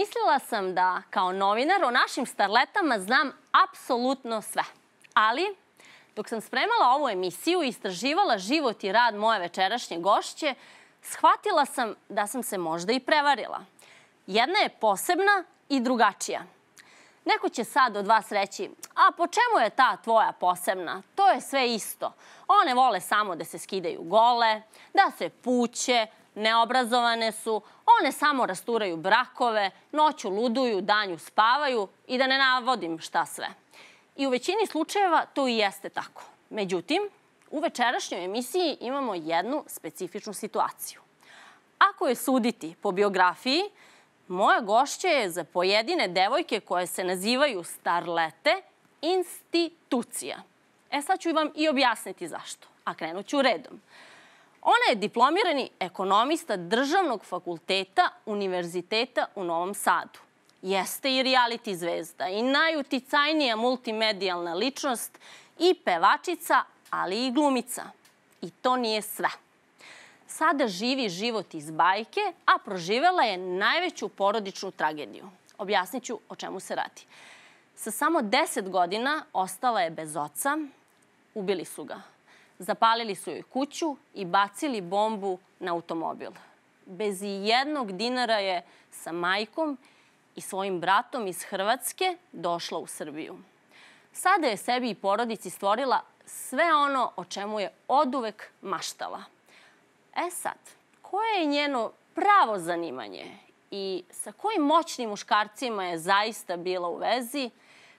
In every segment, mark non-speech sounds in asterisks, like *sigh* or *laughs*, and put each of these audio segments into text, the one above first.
Mislila sam da kao novinar o našim starletama znam apsolutno sve. Ali, dok sam spremala ovu emisiju i istraživala život i rad moje večerašnje gošće, shvatila sam da sam se možda i prevarila. Jedna je posebna i drugačija. Neko će sad od vas reći, a po čemu je ta tvoja posebna? To je sve isto. One vole samo da se skidaju gole, da se puće, neobrazovane su, one samo rasturaju brakove, noću luduju, danju spavaju i da ne navodim šta sve. I u većini slučajeva to i jeste tako. Međutim, u večerašnjoj emisiji imamo jednu specifičnu situaciju. Ako je suditi po biografiji, moja gošća je za pojedine devojke koje se nazivaju starlete institucija. E sad ću vam i objasniti zašto, a krenut ću redom. Ona je diplomirani ekonomista Državnog fakulteta Univerziteta u Novom Sadu. Jeste i reality zvezda i najuticajnija multimedijalna ličnost i pevačica, ali i glumica. I to nije sve. Sada živi život iz bajke, a proživela je najveću porodičnu tragediju. Objasnit ću o čemu se radi. Sa samo 10 godina ostala je bez oca, ubili su ga. Zapalili su joj kuću i bacili bombu na automobil. Bez jednog dinara je sa majkom i svojim bratom iz Hrvatske došla u Srbiju. Sada je sebi i porodici stvorila sve ono o čemu je oduvek maštala. E sad, koje je njeno pravo zanimanje i sa kojim moćnim muškarcima je zaista bila u vezi,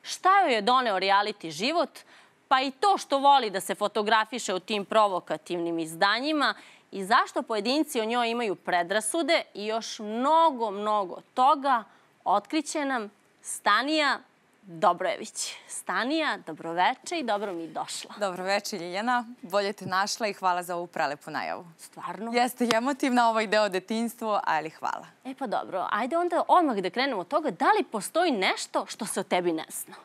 šta joj je doneo reality život – pa i to što voli da se fotografiše u tim provokativnim izdanjima i zašto pojedinci o njoj imaju predrasude i još mnogo, mnogo toga otkriće nam Stanija Dobrojević. Stanija, dobroveče i dobro mi došla. Dobroveče, Ljiljana. Bolje te našla i hvala za ovu prelepu najavu. Stvarno? Jeste emotivna ovaj deo detinstvo, ali hvala. E pa dobro, ajde onda odmah da krenemo od toga. Da li postoji nešto što se o tebi ne zna?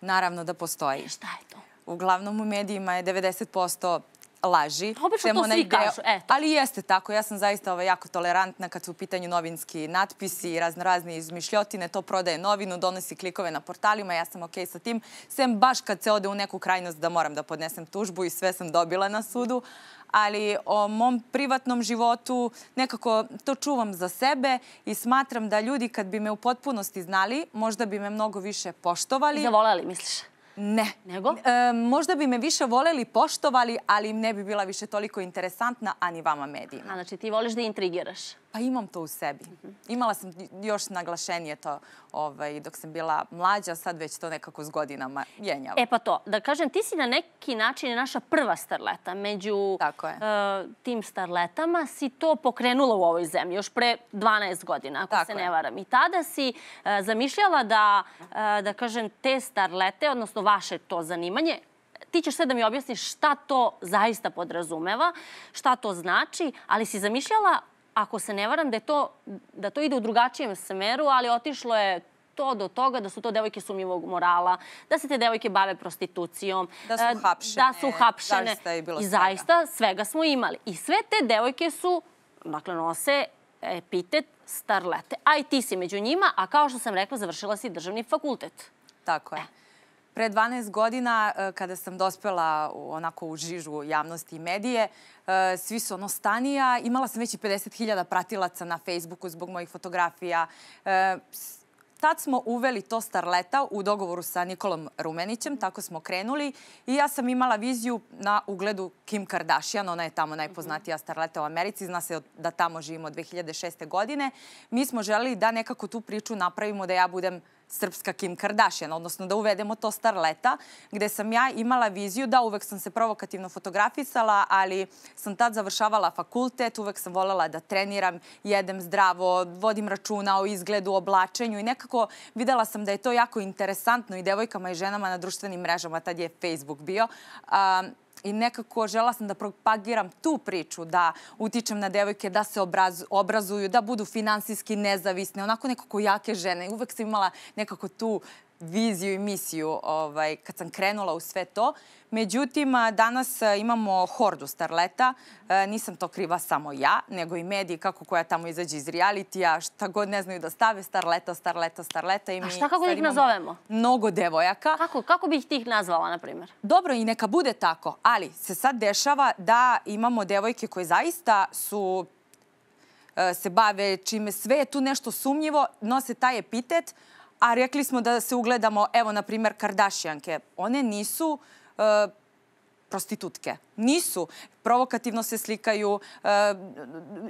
Naravno da postoji. E, šta je to? Uglavnom u medijima je 90% laži. Obično to svi kažu. Eto. Ali jeste tako. Ja sam zaista ovaj, jako tolerantna kad su u pitanju novinski natpisi i razno razne izmišljotine. To prodaje novinu, donosi klikove na portalima. Ja sam okej okay sa tim. Sem baš kad se ode u neku krajnost da moram da podnesem tužbu i sve sam dobila na sudu. Ali o mom privatnom životu nekako to čuvam za sebe i smatram da ljudi kad bi me u potpunosti znali, možda bi me mnogo više poštovali. Zavolali, misliš? Ne. Nego? E, možda bi me više voleli, poštovali, ali ne bi bila više toliko interesantna, a ni vama medijima. A, znači ti voliš da intrigiraš? Pa imam to u sebi. Imala sam još naglašenije to ovaj, dok sam bila mlađa, sad već to nekako s godinama jenjava. E pa to, da kažem, ti si na neki način naša prva starleta. Među Tako je. Uh, tim starletama si to pokrenula u ovoj zemlji, još pre 12 godina, ako Tako se je. ne varam. I tada si uh, zamišljala da, uh, da kažem, te starlete, odnosno vaše to zanimanje, ti ćeš sve da mi objasniš šta to zaista podrazumeva, šta to znači, ali si zamišljala ako se ne varam, da, to, da to ide u drugačijem smeru, ali otišlo je to do toga da su to devojke sumnjivog morala, da se te devojke bave prostitucijom. Da su e, hapšene. Da su hapšene. Zaista je bilo I zaista svega smo imali. I sve te devojke su, dakle, nose epitet starlete. A i ti si među njima, a kao što sam rekla, završila si državni fakultet. Tako je. Pre 12 godina, e, kada sam dospela onako u žižu javnosti i medije, e, svi su ono stanija. Imala sam već i 50.000 pratilaca na Facebooku zbog mojih fotografija. E, Tad smo uveli to starleta u dogovoru sa Nikolom Rumenićem, tako smo krenuli. I ja sam imala viziju na ugledu Kim Kardashian, ona je tamo najpoznatija starleta u Americi, zna se da tamo živimo od 2006. godine. Mi smo želeli da nekako tu priču napravimo da ja budem srpska Kim Kardashian, odnosno da uvedemo to starleta, gde sam ja imala viziju da uvek sam se provokativno fotografisala, ali sam tad završavala fakultet, uvek sam volela da treniram, jedem zdravo, vodim računa o izgledu, oblačenju i nekako videla sam da je to jako interesantno i devojkama i ženama na društvenim mrežama, tad je Facebook bio. A, I nekako žela sam da propagiram tu priču, da utičem na devojke da se obraz, obrazuju, da budu finansijski nezavisne, onako nekako jake žene. Uvek sam imala nekako tu viziju i misiju ovaj, kad sam krenula u sve to. Međutim, danas imamo hordu starleta. Nisam to kriva samo ja, nego i mediji kako koja tamo izađe iz realitija, šta god ne znaju da stave, starleta, starleta, starleta. I mi A šta kako ih nazovemo? Mnogo devojaka. Kako, kako bih ti ih nazvala, na primjer? Dobro, i neka bude tako, ali se sad dešava da imamo devojke koje zaista su se bave čime sve je tu nešto sumnjivo, nose taj epitet, a rekli smo da se ugledamo, evo, na primjer, Kardashianke. One nisu uh, prostitutke. Nisu provokativno se slikaju, e,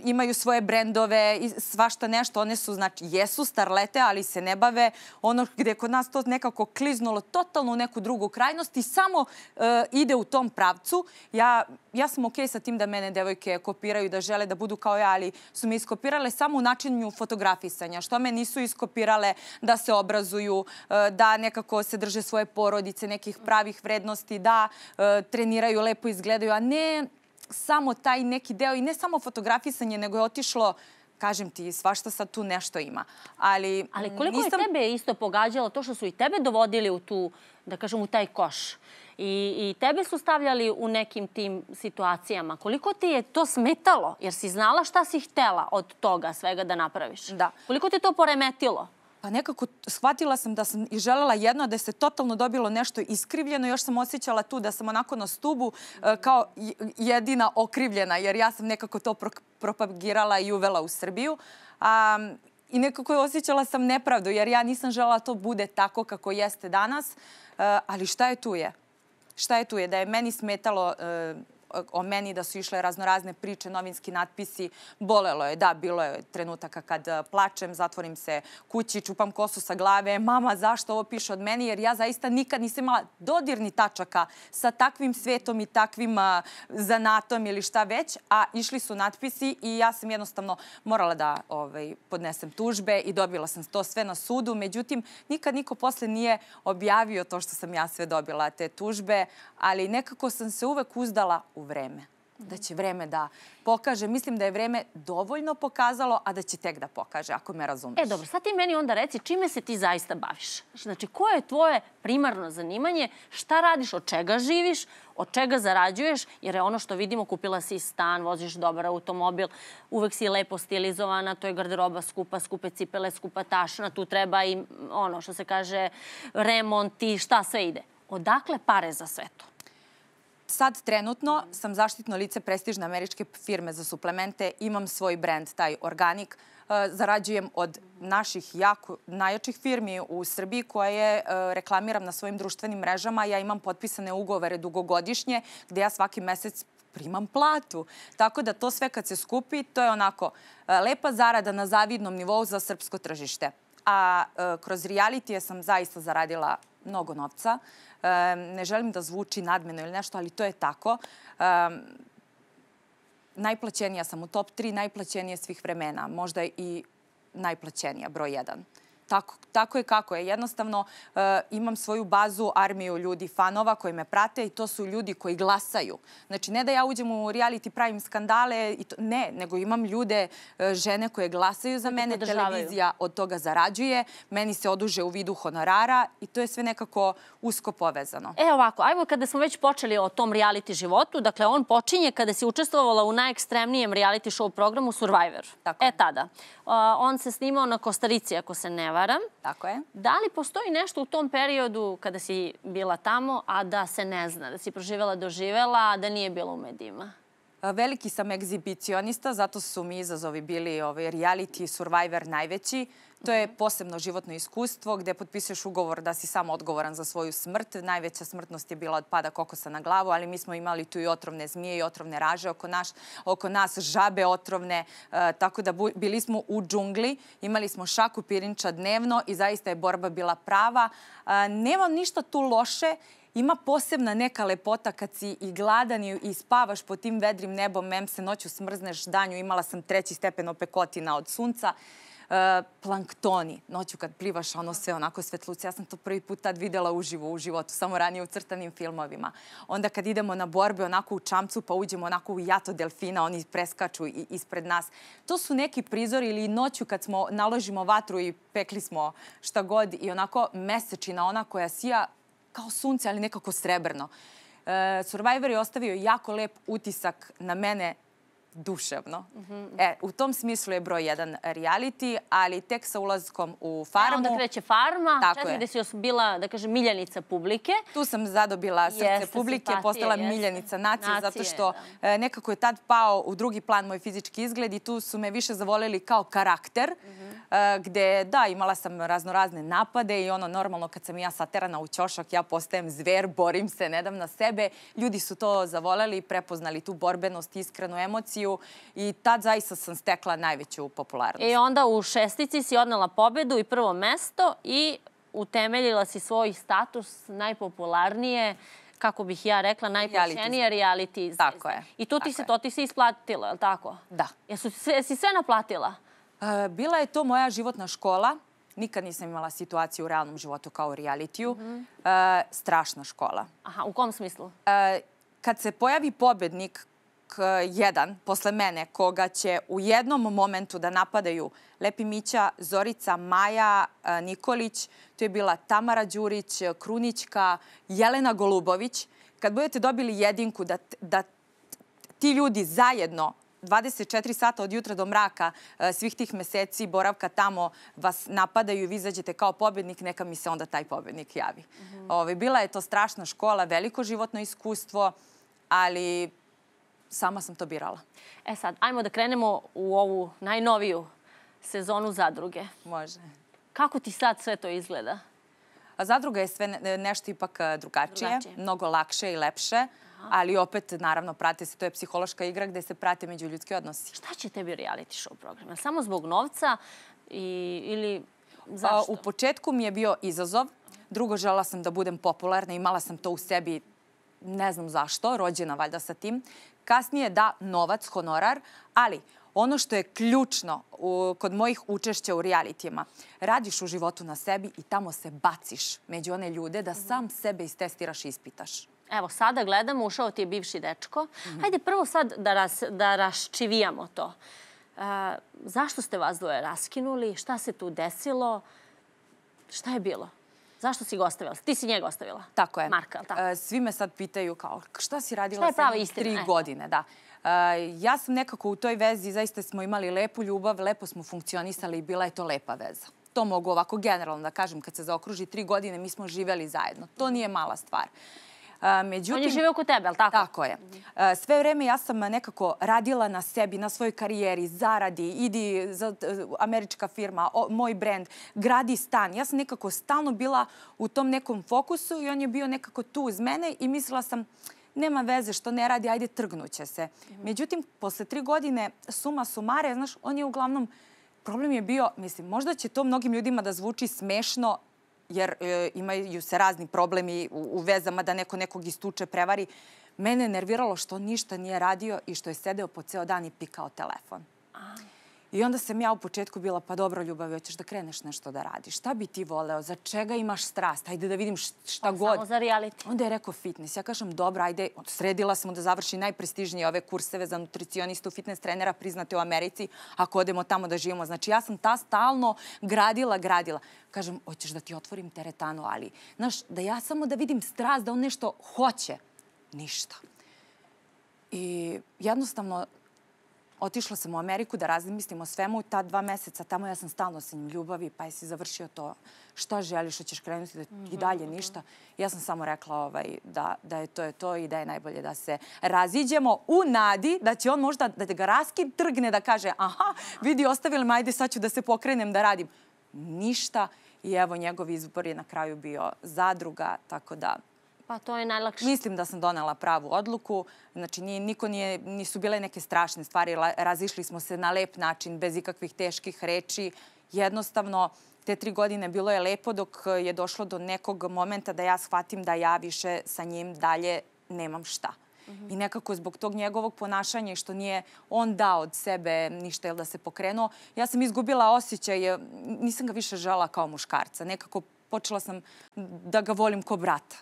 imaju svoje brendove i svašta nešto. One su, znači, jesu starlete, ali se ne bave ono gde kod nas to nekako kliznulo totalno u neku drugu krajnost i samo e, ide u tom pravcu. Ja, ja sam okej okay sa tim da mene devojke kopiraju, da žele da budu kao ja, ali su me iskopirale samo u načinju fotografisanja. Što me nisu iskopirale da se obrazuju, e, da nekako se drže svoje porodice, nekih pravih vrednosti, da treniraju, lepo izgledaju, a ne samo taj neki deo i ne samo fotografisanje, nego je otišlo kažem ti, svašta sad tu nešto ima. Ali, Ali koliko nisam... je tebe isto pogađalo to što su i tebe dovodili u tu, da kažem, u taj koš? I, I tebe su stavljali u nekim tim situacijama. Koliko ti je to smetalo? Jer si znala šta si htela od toga svega da napraviš. Da. Koliko ti to poremetilo? Pa nekako shvatila sam da sam i želela jedno da se totalno dobilo nešto iskrivljeno. Još sam osjećala tu da sam onako na stubu e, kao jedina okrivljena, jer ja sam nekako to pro propagirala i uvela u Srbiju. A, I nekako osjećala sam nepravdu, jer ja nisam želela to bude tako kako jeste danas. E, ali šta je tu je? Šta je tu je? Da je meni smetalo e, o meni da su išle raznorazne priče, novinski natpisi. Bolelo je, da, bilo je trenutaka kad e, plačem, zatvorim se kući, čupam kosu sa glave. Mama, zašto ovo piše od meni? Jer ja zaista nikad nisam imala dodirni tačaka sa takvim svetom i takvim zanatom ili šta već, a išli su natpisi i ja sam jednostavno morala da ovaj, podnesem tužbe i dobila sam to sve na sudu. Međutim, nikad niko posle nije objavio to što sam ja sve dobila, te tužbe, ali nekako sam se uvek uzdala u vreme. Da će vreme da pokaže. Mislim da je vreme dovoljno pokazalo, a da će tek da pokaže, ako me razumeš. E, dobro, sad ti meni onda reci čime se ti zaista baviš. Znači, koje je tvoje primarno zanimanje, šta radiš, od čega živiš, od čega zarađuješ, jer je ono što vidimo, kupila si stan, voziš dobar automobil, uvek si lepo stilizovana, to je garderoba skupa, skupe cipele, skupa tašna, tu treba i ono što se kaže remont i šta sve ide. Odakle pare za sve to? Sad trenutno sam zaštitno lice prestižne američke firme za suplemente, imam svoj brand, taj Organik, e, zarađujem od naših jako najjačih firmi u Srbiji koje e, reklamiram na svojim društvenim mrežama. Ja imam potpisane ugovore dugogodišnje gde ja svaki mesec primam platu. Tako da to sve kad se skupi, to je onako e, lepa zarada na zavidnom nivou za srpsko tržište. A kroz realitije sam zaista zaradila mnogo novca ne želim da zvuči nadmeno ili nešto, ali to je tako. Najplaćenija sam u top 3, najplaćenije svih vremena. Možda i najplaćenija, broj 1 tako, tako je kako je. Jednostavno uh, imam svoju bazu, armiju ljudi, fanova koji me prate i to su ljudi koji glasaju. Znači, ne da ja uđem u reality, pravim skandale, i to, ne, nego imam ljude, uh, žene koje glasaju za mene, televizija od toga zarađuje, meni se oduže u vidu honorara i to je sve nekako usko povezano. E ovako, ajmo kada smo već počeli o tom reality životu, dakle on počinje kada si učestvovala u najekstremnijem reality show programu Survivor. Tako. E tada. Uh, on se snimao na Kostarici, ako se ne varam. Tako je. Da li postoji nešto u tom periodu kada si bila tamo, a da se ne zna, da si proživela, doživela, a da nije bila u medijima? Veliki sam egzibicionista, zato su mi izazovi bili ovaj, reality Survivor najveći. To je posebno životno iskustvo gde potpisuješ ugovor da si samo odgovoran za svoju smrt. Najveća smrtnost je bila od pada kokosa na glavu, ali mi smo imali tu i otrovne zmije i otrovne raže oko, naš, oko nas, žabe otrovne, e, tako da bu, bili smo u džungli, imali smo šaku pirinča dnevno i zaista je borba bila prava. E, nema ništa tu loše ima posebna neka lepota kad si i gladan i, spavaš pod tim vedrim nebom, mem se noću smrzneš danju, imala sam treći stepen opekotina od sunca. E, planktoni, noću kad plivaš, ono sve onako svetluce. Ja sam to prvi put tad videla uživo u životu, samo ranije u crtanim filmovima. Onda kad idemo na borbe onako u čamcu, pa uđemo onako u jato delfina, oni preskaču ispred nas. To su neki prizori ili noću kad smo naložimo vatru i pekli smo šta god i onako mesečina ona koja sija kao sunce, ali nekako srebrno. E, Survivor je ostavio jako lep utisak na mene duševno. Mm -hmm. E, u tom smislu je broj jedan reality, ali tek sa ulazkom u farmu... E, onda kreće farma, Tako četiri gde si bila, da kažem, miljenica publike. Tu sam zadobila srce jeste, publike, postala jeste. miljenica nacije, nacije, zato što da. e, nekako je tad pao u drugi plan moj fizički izgled i tu su me više zavoleli kao karakter, mm -hmm. gde, da, imala sam raznorazne napade i ono, normalno kad sam ja saterana u ćošak, ja postajem zver, borim se, ne dam na sebe. Ljudi su to zavoleli, prepoznali tu borbenost, iskrenu emociju emisiju i tad zaista sam stekla najveću popularnost. I onda u šestici si odnala pobedu i prvo mesto i utemeljila si svoj status najpopularnije kako bih ja rekla, najplaćenije reality. reality tako je. I tu ti se, to ti se isplatilo, je li tako? Da. Jesu, jesi sve naplatila? Uh, bila je to moja životna škola. Nikad nisam imala situaciju u realnom životu kao u realitiju. Mm -hmm. uh, strašna škola. Aha, u kom smislu? Uh, kad se pojavi pobednik jedan posle mene koga će u jednom momentu da napadaju Lepi Mića, Zorica, Maja, e, Nikolić, to je bila Tamara Đurić, Krunićka, Jelena Golubović. Kad budete dobili jedinku da, da ti ljudi zajedno 24 sata od jutra do mraka svih tih meseci boravka tamo vas napadaju i vi izađete kao pobednik, neka mi se onda taj pobednik javi. Mm -hmm. Ove, bila je to strašna škola, veliko životno iskustvo, ali sama sam to birala. E sad, ajmo da krenemo u ovu najnoviju sezonu zadruge. Može. Kako ti sad sve to izgleda? A zadruga je sve nešto ipak drugačije, drugačije. mnogo lakše i lepše, Aha. ali opet, naravno, prate se, to je psihološka igra gde se prate međuljudski odnosi. Šta će tebi reality show program? Samo zbog novca i, ili zašto? A, u početku mi je bio izazov. Drugo, žela sam da budem popularna, imala sam to u sebi ne znam zašto, rođena valjda sa tim. Kasnije da novac, honorar, ali ono što je ključno u, kod mojih učešća u realitijama, radiš u životu na sebi i tamo se baciš među one ljude da sam sebe istestiraš i ispitaš. Evo, sada gledamo, ušao ti je bivši dečko. -hmm. Hajde prvo sad da, ras, da raščivijamo to. E, zašto ste vas dvoje raskinuli? Šta se tu desilo? Šta je bilo? Zašto si ga ostavila? Ti si njega ostavila? Tako je. Marka, tako? E, svi me sad pitaju kao, šta si radila šta prava istina? tri e. godine? Da. Uh, ja sam nekako u toj vezi, zaista smo imali lepu ljubav, lepo smo funkcionisali i bila je to lepa veza. To mogu ovako generalno da kažem, kad se zaokruži tri godine, mi smo živeli zajedno. To nije mala stvar. Uh, Međutim, On je živeo kod tebe, ali tako? Tako je. Sve vreme ja sam nekako radila na sebi, na svojoj karijeri, zaradi, idi za američka firma, o, moj brend, gradi stan. Ja sam nekako stalno bila u tom nekom fokusu i on je bio nekako tu uz mene i mislila sam nema veze što ne radi, ajde trgnuće se. Međutim, posle tri godine suma sumare, znaš, on je uglavnom, problem je bio, mislim, možda će to mnogim ljudima da zvuči smešno, jer e, imaju se razni problemi u, u vezama da neko nekog istuče, prevari. Mene nerviralo što ništa nije radio i što je sedeo po ceo dan i pikao telefon. A. I onda sam ja u početku bila, pa dobro, ljubavi, hoćeš da kreneš nešto da radiš. Šta bi ti voleo? Za čega imaš strast? Ajde da vidim šta god. Samo za reality. Onda je rekao fitness. Ja kažem, dobro, ajde, sredila sam da završi najprestižnije ove kurseve za nutricionistu, fitness trenera priznate u Americi, ako odemo tamo da živimo. Znači, ja sam ta stalno gradila, gradila. Kažem, hoćeš da ti otvorim teretanu, ali, znaš, da ja samo da vidim strast, da on nešto hoće. Ništa. I jednostavno, Otišla sam u Ameriku da razmislim o svemu. Ta dva meseca tamo ja sam stalno sa njim ljubavi, pa jesi završio to. Šta želiš, hoćeš krenuti da, i mhm, dalje mhm. ništa. Ja sam samo rekla ovaj, da, da je to je to i da je najbolje da se raziđemo u nadi da će on možda da ga raskid trgne da kaže aha, vidi, ostavili me, ajde sad ću da se pokrenem da radim. Ništa. I evo, njegov izbor je na kraju bio zadruga, tako da Pa to je najlakše. Mislim da sam donela pravu odluku. Znači, nije, niko nije, nisu bile neke strašne stvari. Razišli smo se na lep način, bez ikakvih teških reči. Jednostavno, te tri godine bilo je lepo dok je došlo do nekog momenta da ja shvatim da ja više sa njim dalje nemam šta. I nekako zbog tog njegovog ponašanja i što nije on dao od sebe ništa jel da se pokrenuo, ja sam izgubila osjećaj, nisam ga više žela kao muškarca. Nekako počela sam da ga volim ko brata.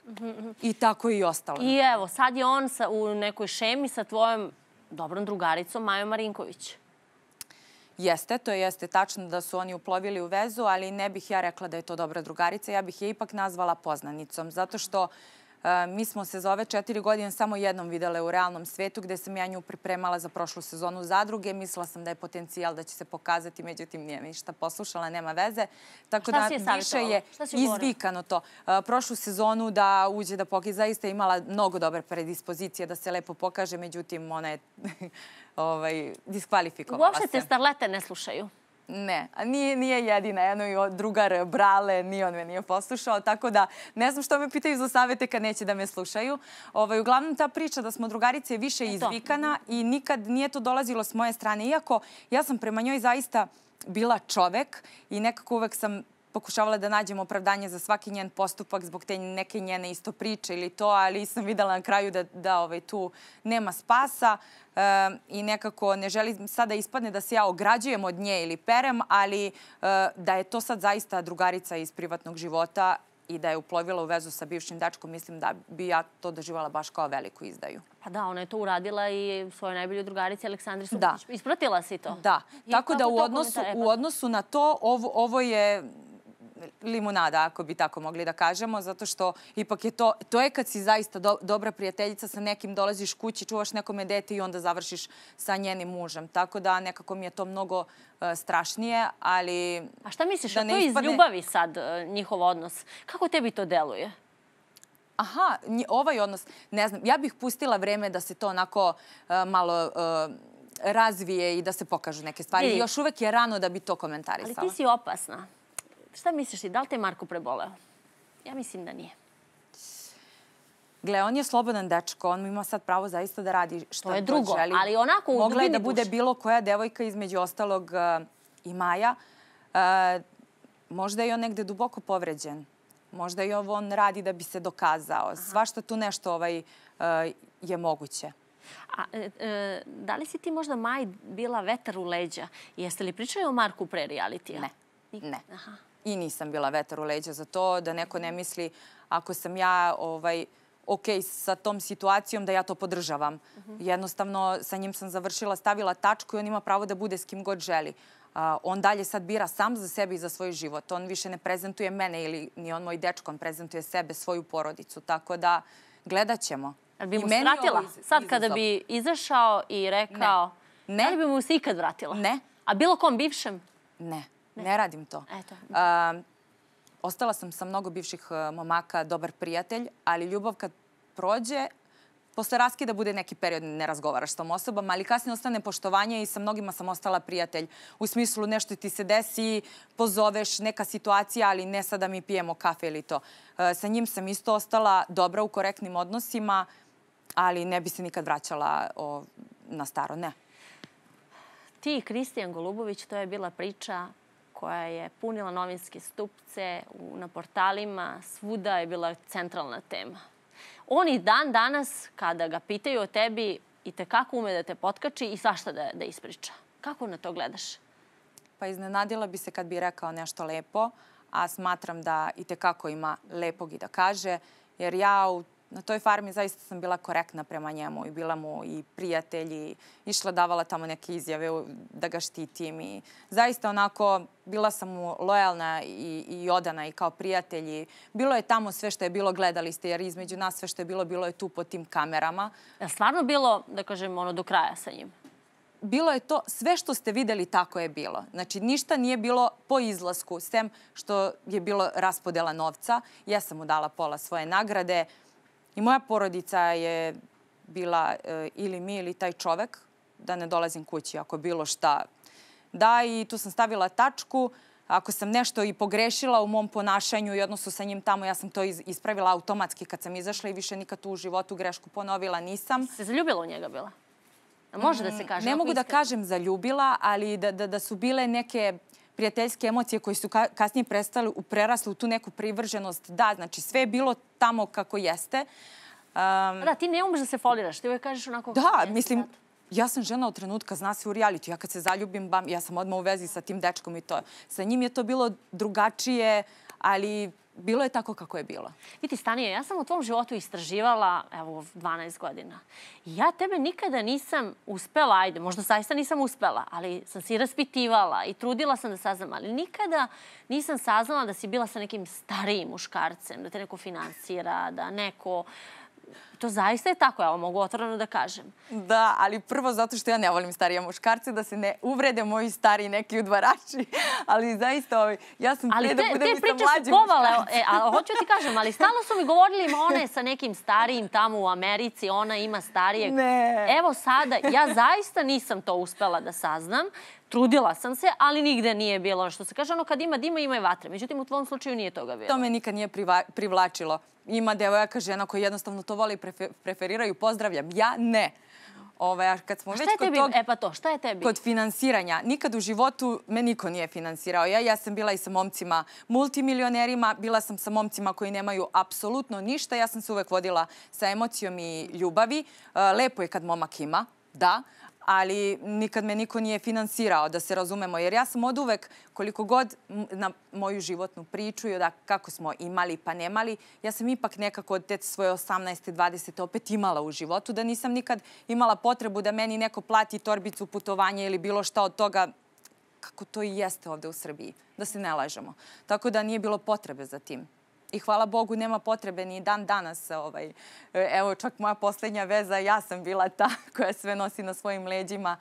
I tako je i ostalo. I evo, sad je on sa, u nekoj šemi sa tvojom dobrom drugaricom Majom Marinković. Jeste, to jeste tačno da su oni uplovili u vezu, ali ne bih ja rekla da je to dobra drugarica. Ja bih je ipak nazvala poznanicom, zato što mi smo se za ove četiri godine samo jednom videle u realnom svetu gde sam ja nju pripremala za prošlu sezonu zadruge. Mislila sam da je potencijal da će se pokazati, međutim nije ništa poslušala, nema veze. Tako Šta da je više je izvikano to. E, Prošlu sezonu da uđe da pokaže, zaista imala mnogo dobre predispozicije da se lepo pokaže, međutim ona je *laughs* ovaj, diskvalifikovala Uopšte se. te starlete ne slušaju. Ne, a nije, nije jedina. Jedno i drugar Brale, ni on me nije poslušao, tako da ne znam što me pitaju za savete kad neće da me slušaju. Ovaj, uglavnom ta priča da smo drugarice je više E izvikana i nikad nije to dolazilo s moje strane. Iako ja sam prema njoj zaista bila čovek i nekako uvek sam pokušavala da nađem opravdanje za svaki njen postupak zbog te neke njene isto priče ili to, ali sam videla na kraju da, da ovaj, tu nema spasa e, i nekako ne želim sada ispadne da se ja ograđujem od nje ili perem, ali e, da je to sad zaista drugarica iz privatnog života i da je uplovila u vezu sa bivšim dečkom, mislim da bi ja to doživala baš kao veliku izdaju. Pa da, ona je to uradila i svojoj najboljoj drugarici Aleksandri Da. Subotić. Ispratila si to? Da, I tako da u odnosu, u odnosu na to ovo, ovo je limunada, ako bi tako mogli da kažemo, zato što ipak je to, to je kad si zaista do, dobra prijateljica sa nekim, dolaziš kući, čuvaš nekome dete i onda završiš sa njenim mužem. Tako da nekako mi je to mnogo e, strašnije, ali... A šta misliš, da to iz ljubavi sad, e, njihov odnos? Kako tebi to deluje? Aha, ovaj odnos, ne znam, ja bih pustila vreme da se to onako e, malo e, razvije i da se pokažu neke stvari. Još uvek je rano da bi to Ali komentarisala. ti si opasna. Šta misliš ti, da li te je Marko preboleo? Ja mislim da nije. Gle, on je slobodan dečko, on ima sad pravo zaista da radi šta To je drugo, želi. ali onako u Mogla je da bude duše. bilo koja devojka između ostalog uh, i Maja. Uh, možda je on negde duboko povređen. Možda i ovo on radi da bi se dokazao. Svašta tu nešto ovaj, uh, je moguće. A, e, e, da li si ti možda Maj bila vetar u leđa? Jeste li pričali o Marku pre realitija? Ne. Ne. Aha. I nisam bila vetar u leđa za to, da neko ne misli ako sam ja ovaj, ok sa tom situacijom da ja to podržavam. Jednostavno sa njim sam završila, stavila tačku i on ima pravo da bude s kim god želi. A, on dalje sad bira sam za sebe i za svoj život. On više ne prezentuje mene ili ni on moj dečko, on prezentuje sebe, svoju porodicu. Tako da gledat ćemo. Jel bi mu vratila? iz- Sad kada bi izašao i rekao... Ne. Da li bi mu se ikad vratila? Ne. A bilo kom bivšem? Ne, ne, radim to. Eto. A, ostala sam sa mnogo bivših a, momaka, dobar prijatelj, ali ljubav kad prođe, posle raskida bude neki period ne razgovaraš s tom osobom, ali kasnije ostane poštovanje i sa mnogima sam ostala prijatelj. U smislu nešto ti se desi, pozoveš neka situacija, ali ne sada mi pijemo kafe ili to. E, sa njim sam isto ostala dobra u korektnim odnosima, ali ne bi se nikad vraćala o, na staro, ne. Ti i Kristijan Golubović, to je bila priča koja je punila novinske stupce u, na portalima, svuda je bila centralna tema. On i dan danas, kada ga pitaju o tebi, i te kako ume da te potkači i svašta da, da ispriča. Kako na to gledaš? Pa iznenadila bi se kad bi rekao nešto lepo, a smatram da i tekako ima lepog i da kaže, jer ja u, na toj farmi zaista sam bila korektna prema njemu i bila mu i prijatelj i išla davala tamo neke izjave da ga štitim i zaista onako bila sam mu lojalna i, i odana i kao prijatelj i bilo je tamo sve što je bilo, gledali ste, jer između nas sve što je bilo, bilo je tu pod tim kamerama. Je stvarno bilo, da kažem, ono do kraja sa njim? bilo je to, sve što ste videli tako je bilo. Znači, ništa nije bilo po izlasku, sem što je bilo raspodela novca. Ja sam mu dala pola svoje nagrade i moja porodica je bila e, ili mi ili taj čovek, da ne dolazim kući ako bilo šta. Da, i tu sam stavila tačku. Ako sam nešto i pogrešila u mom ponašanju i odnosu sa njim tamo, ja sam to ispravila automatski kad sam izašla i više nikad tu u životu grešku ponovila nisam. Se zaljubila u njega bila? Može da se kaže? Ne mogu da kažem zaljubila, ali da, da, da su bile neke prijateljske emocije koje su ka, kasnije prestale, u- prerasle u tu neku privrženost. Da, znači sve je bilo tamo kako jeste. Da, ti ne umeš da se foliraš, ti uvek kažeš onako... Da, mislim, ja sam žena od trenutka, zna se u reality. Ja kad se zaljubim, bam, ja sam odmah u vezi sa tim dečkom i to. Sa njim je to bilo drugačije, ali bilo je tako kako je bilo. Vidi, Stanija, ja sam u tvom životu istraživala, evo, 12 godina. Ja tebe nikada nisam uspela, ajde, možda zaista nisam uspela, ali sam se raspitivala i trudila sam da saznam, ali nikada nisam saznala da si bila sa nekim starijim muškarcem, da te neko finansira, da neko uh, To zaista je tako, ja mogu otvoreno da kažem. Da, ali prvo zato što ja ne volim starije muškarce, da se ne uvrede moji stari neki udvarači. *laughs* ali zaista, ovaj, ja sam ali te, da budem te i sa mlađim muškarcem. E, a hoću ti kažem, ali stalno su mi govorili ona je sa nekim starijim tamo u Americi, ona ima starijeg. Ne. Evo sada, ja zaista nisam to uspela da saznam. Trudila sam se, ali nigde nije bilo što se kaže. Ono kad ima dima, ima i vatre. Međutim, u tvom slučaju nije toga bilo. To me nikad nije privlačilo. Ima devojaka žena koji jednostavno to vole i preferiraju. Pozdravljam. Ja ne. Ove, a kad smo a već kod tebi? tog... E pa to, šta je tebi? Kod finansiranja. Nikad u životu me niko nije finansirao. Ja, ja sam bila i sa momcima multimilionerima, bila sam sa momcima koji nemaju apsolutno ništa. Ja sam se uvek vodila sa emocijom i ljubavi. Lepo je kad momak ima, da, ali nikad me niko nije finansirao, da se razumemo. Jer ja sam od uvek, koliko god na moju životnu priču i da kako smo imali pa nemali, ja sam ipak nekako od te svoje 18. 20. opet imala u životu, da nisam nikad imala potrebu da meni neko plati torbicu putovanja ili bilo šta od toga kako to i jeste ovde u Srbiji, da se ne lažemo. Tako da nije bilo potrebe za tim. I hvala Bogu nema potrebe ni dan danas. Ovaj, evo čak moja poslednja veza, ja sam bila ta *laughs* koja sve nosi na svojim leđima.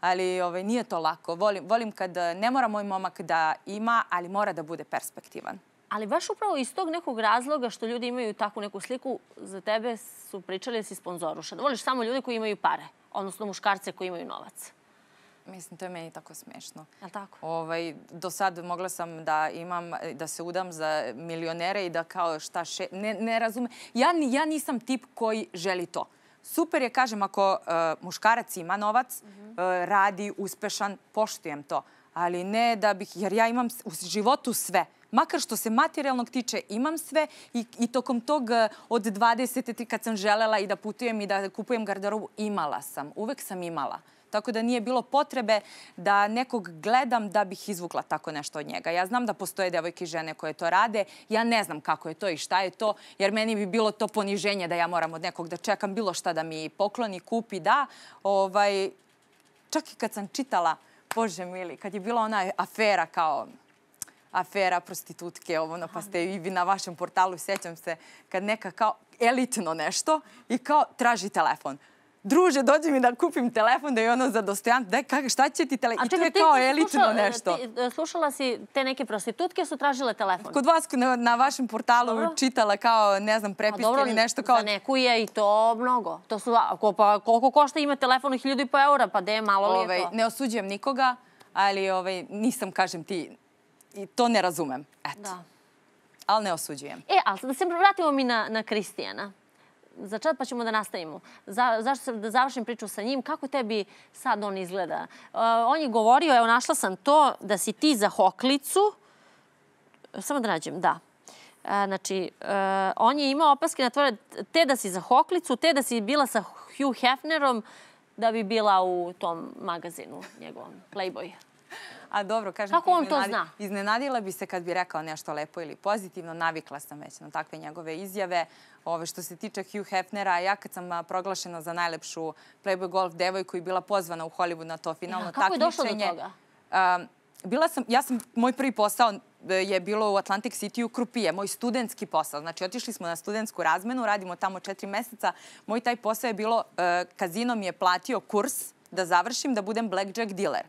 Ali ovaj, nije to lako. Volim, volim kad ne mora moj momak da ima, ali mora da bude perspektivan. Ali baš upravo iz tog nekog razloga što ljudi imaju takvu neku sliku, za tebe su pričali da si sponzoruša. Da voliš samo ljude koji imaju pare, odnosno muškarce koji imaju novac. Mislim, to je meni tako smešno. Je tako? Ovaj, do sad mogla sam da imam, da se udam za milionere i da kao šta še... Ne, ne razume. Ja, ja nisam tip koji želi to. Super je, kažem, ako uh, muškarac ima novac, mm -hmm. uh, radi, uspešan, poštujem to. Ali ne da bih, jer ja imam u životu sve makar što se materijalnog tiče, imam sve i, i tokom tog uh, od 20. kad sam želela i da putujem i da kupujem garderobu, imala sam. Uvek sam imala. Tako da nije bilo potrebe da nekog gledam da bih izvukla tako nešto od njega. Ja znam da postoje devojke i žene koje to rade. Ja ne znam kako je to i šta je to, jer meni bi bilo to poniženje da ja moram od nekog da čekam bilo šta da mi pokloni, kupi, da. Ovaj, čak i kad sam čitala, bože mili, kad je bila ona afera kao afera prostitutke, ovo, no, pa ste i vi na vašem portalu, sećam se, kad neka kao elitno nešto i kao traži telefon druže, dođi mi da kupim telefon, da je ono za dostojan. Daj, kak, šta će ti telefon? I to je kao elitno nešto. Ti, e, slušala si te neke prostitutke su tražile telefon? Kod vas na, na vašem portalu dobro. čitala kao, ne znam, prepiske dobro, ili nešto kao... Za neku je i to mnogo. To su, ako, pa, koliko košta ima telefon hiljadu i po eura, pa de, malo li je ovaj, to? Ne osuđujem nikoga, ali ovaj, nisam, kažem ti, i to ne razumem. Eto. Da. Ali ne osuđujem. E, ali da se vratimo mi na, na Kristijana za pa ćemo da nastavimo. Za, zašto da završim priču sa njim, kako tebi sad on izgleda? Uh, on je govorio, evo našla sam to, da si ti za hoklicu, samo da nađem, da. Uh, znači, uh, on je imao opaske na tvoje, te da si za hoklicu, te da si bila sa Hugh Hefnerom, da bi bila u tom magazinu njegovom, Playboy. A dobro, kažem Kako on to zna? Iznenadila bi se kad bi rekao nešto lepo ili pozitivno. Navikla sam već na takve njegove izjave. Ove, što se tiče Hugh Hefnera, ja kad sam proglašena za najlepšu Playboy golf devojku i bila pozvana u Hollywood na to finalno ja, kako takmičenje. Kako je došlo do toga? bila sam, ja sam, moj prvi posao e, je bilo u Atlantic City u Krupije, moj studentski posao. Znači, otišli smo na studentsku razmenu, radimo tamo četiri meseca. Moj taj posao je bilo, uh, kazino mi je platio kurs da završim, da budem blackjack dealer.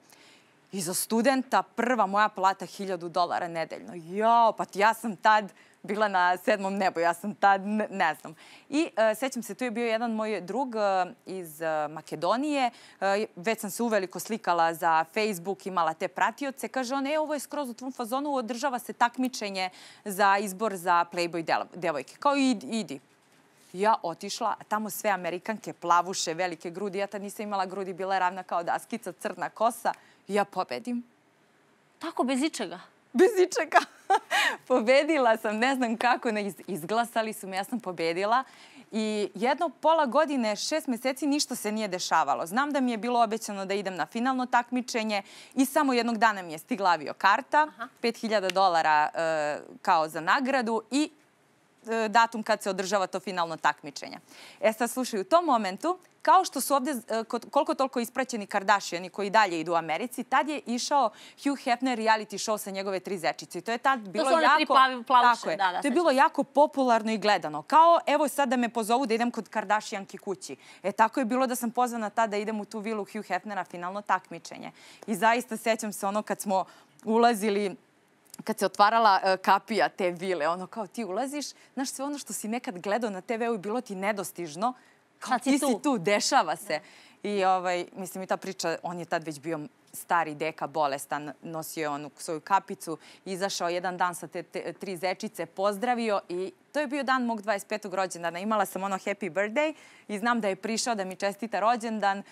I za studenta prva moja plata 1000 dolara nedeljno. Jao, pa ja sam tad bila na sedmom nebu, ja sam tad, ne, znam. I uh, sećam se, tu je bio jedan moj drug uh, iz uh, Makedonije, već sam se uveliko slikala za Facebook, imala te pratioce, kaže on, e, ovo je skroz u tvom fazonu, održava se takmičenje za izbor za Playboy devojke. Kao, idi, idi. Ja otišla, a tamo sve Amerikanke, plavuše, velike grudi. Ja tad nisam imala grudi, bila je ravna kao daskica, crna kosa. Ja pobedim. Tako, bez ičega? Bez ičega. *laughs* pobedila sam, ne znam kako, ne, izglasali su me, ja sam pobedila. I jedno pola godine, šest meseci, ništa se nije dešavalo. Znam da mi je bilo obećano da idem na finalno takmičenje i samo jednog dana mi je stigla avio karta, Aha. 5000 dolara e, kao za nagradu i e, datum kad se održava to finalno takmičenje. E sad, slušaj, u tom momentu Kao što su ovde e, koliko toliko ispraćeni Kardashiani koji dalje idu u Americi, tad je išao Hugh Hefner reality show sa njegove tri zečice. I to je tad bilo to jako... Plavi, plavuše, tako je. Da, da, to je bilo jako popularno i gledano. Kao, evo sad da me pozovu da idem kod Kardashianki kući. E, tako je bilo da sam pozvana tada da idem u tu vilu Hugh Hefnera, finalno takmičenje. I zaista sećam se ono kad smo ulazili kad se otvarala uh, kapija te vile, ono kao ti ulaziš, znaš sve ono što si nekad gledao na TV-u i bilo ti nedostižno, kao ti si tu, dešava se. I ovaj, mislim i ta priča, on je tad već bio stari deka, bolestan, nosio je onu svoju kapicu, izašao jedan dan sa te, te tri zečice, pozdravio i to je bio dan mog 25. rođendana. Imala sam ono happy birthday i znam da je prišao da mi čestita rođendan. Uh,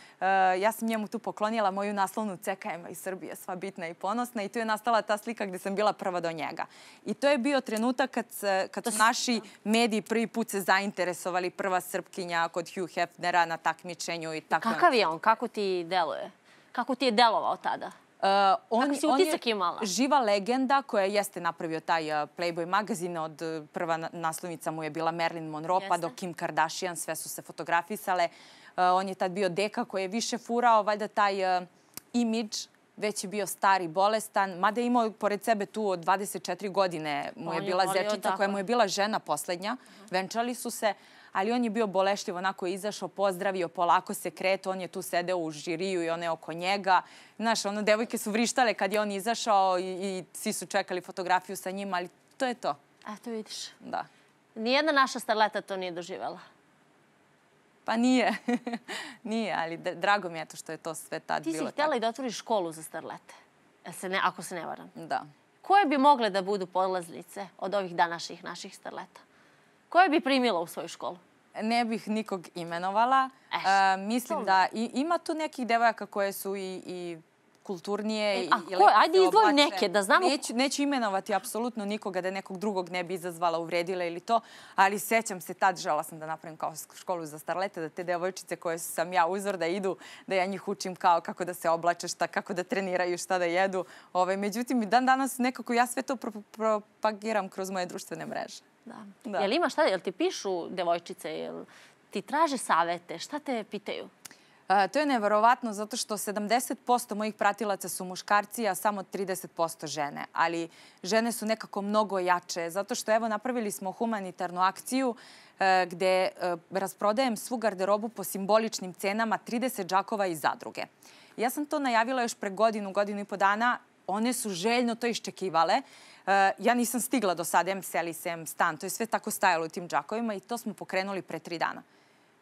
ja sam njemu tu poklonila moju naslovnu CKM iz Srbije, sva bitna i ponosna i tu je nastala ta slika gde sam bila prva do njega. I to je bio trenutak kad, kad su naši mediji prvi put se zainteresovali prva Srpkinja kod Hugh Hefnera na takmičenju i tako. Kakav je on? Kako ti deluje? Kako ti je delovao tada? Uh, on, Kako si utisak imala? živa legenda koja jeste napravio taj uh, Playboy magazin. Od uh, prva naslovnica mu je bila Marilyn Monroe, pa jeste. pa do Kim Kardashian, sve su se fotografisale. Uh, on je tad bio deka koji je više furao, valjda taj uh, imidž već je bio stari, bolestan, mada je imao pored sebe tu od 24 godine mu je bila zečica koja mu je bila žena poslednja. Venčali su se ali on je bio bolešljiv, onako je izašao, pozdravio, polako se kreto, on je tu sedeo u žiriju i one oko njega. Znaš, ono, devojke su vrištale kad je on izašao i, i svi su čekali fotografiju sa njim, ali to je to. Eto vidiš. Da. Nijedna naša starleta to nije doživjela. Pa nije. *laughs* nije, ali drago mi je to što je to sve tad bilo tako. Ti si htjela i da otvoriš školu za starlete, e, se ne, ako se ne varam. Da. Koje bi mogle da budu podlaznice od ovih današnjih naših starleta? Koje bi primila u svoju školu? Ne bih nikog imenovala. E, mislim da i, ima tu nekih devojaka koje su i, i kulturnije e, i, i Ajde izvoj neke, da znamo... Neću, neću imenovati apsolutno nikoga da nekog drugog ne bi izazvala, uvredila ili to, ali sećam se tad, žela sam da napravim kao školu za starlete, da te devojčice koje sam ja uzor da idu, da ja njih učim kao kako da se oblače, šta, kako da treniraju, šta da jedu. Ove, ovaj, međutim, dan danas nekako ja sve to propagiram kroz moje društvene mreže. Da. da. Jel ima šta, jel ti pišu devojčice, jel ti traže savete, šta te pitaju? A, to je neverovatno zato što 70% mojih pratilaca su muškarci, a samo 30% žene. Ali žene su nekako mnogo jače zato što evo napravili smo humanitarnu akciju e, gde e, rasprodajem svu garderobu po simboličnim cenama 30 džakova iz zadruge. Ja sam to najavila još pre godinu, godinu i po dana. One su željno to iščekivale. Eh, ja nisam stigla do sada, em seli se, em stan. To je sve tako stajalo u tim džakovima i to smo pokrenuli pre tri dana.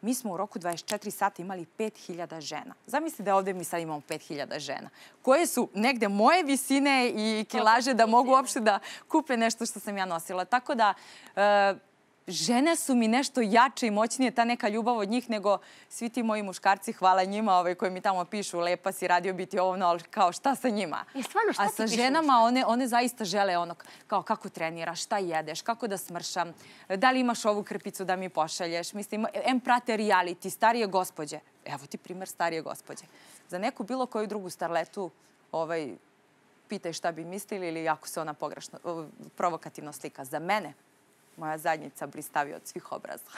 Mi smo u roku 24 sata imali 5000 žena. Zamislite da ovde mi sad imamo 5000 žena koje su negde moje visine i kilaže da mogu uopšte da kupe nešto što sam ja nosila. Tako da eh, žene su mi nešto jače i moćnije, ta neka ljubav od njih, nego svi ti moji muškarci, hvala njima, ovaj, koji mi tamo pišu, lepa si, radio biti ovo, no, kao šta sa njima. I stvarno, šta A sa ženama, one, one zaista žele ono, kao kako treniraš, šta jedeš, kako da smršam, da li imaš ovu krpicu da mi pošalješ. Mislim, em prate reality, starije gospođe. Evo ti primer starije gospođe. Za neku bilo koju drugu starletu, ovaj, pitaj šta bi mislili ili ako se ona pogrešno, provokativno slika. Za mene, moja zadnjica blistavi od svih obraza.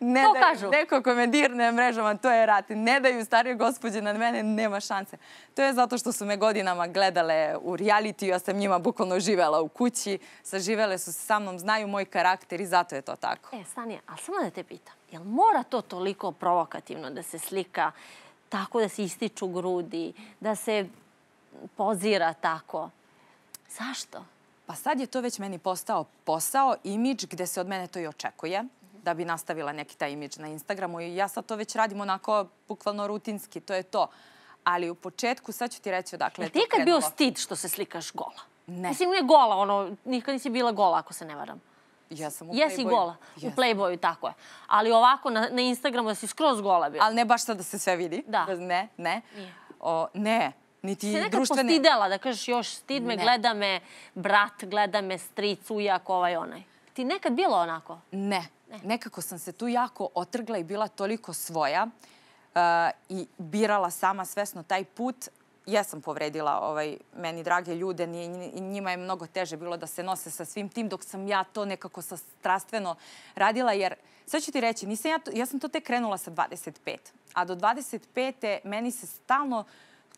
Ne to da, kažu. Neko ko me dirne mrežama, to je rat. Ne daju starije gospođe na mene, nema šanse. To je zato što su me godinama gledale u realitiju, ja sam njima bukvalno živela u kući, saživele su se sa mnom, znaju moj karakter i zato je to tako. E, Stanija, ali samo da te pitam, jel mora to toliko provokativno da se slika tako da se ističu grudi, da se pozira tako? Zašto? Pa sad je to već meni postao posao, imidž gde se od mene to i očekuje da bi nastavila neki taj imidž na Instagramu i ja sad to već radim onako bukvalno rutinski, to je to. Ali u početku, sad ću ti reći odakle je to krenulo. Ti kad bio stid što se slikaš gola? Ne. Mislim, nije gola, ono, nikad nisi bila gola, ako se ne varam. Ja sam u Jesi Playboyu. gola, yes. u Playboyu, tako je. Ali ovako na, na Instagramu da si skroz gola bila. Ali ne baš sad da se sve vidi. Da. Ne, ne. Nije. O, ne, niti se nekad postidela, da kažeš još stid me, ne. gleda me brat, gleda me stric, ujak, ovaj onaj. Ti nekad bilo onako? Ne. Ne. Nekako sam se tu jako otrgla i bila toliko svoja uh, i birala sama svesno taj put. Jesam povredila ovaj, meni drage ljude, njima je mnogo teže bilo da se nose sa svim tim, dok sam ja to nekako sa strastveno radila, jer sad ću ti reći, nisam ja, to, ja sam to tek krenula sa 25, a do 25. meni se stalno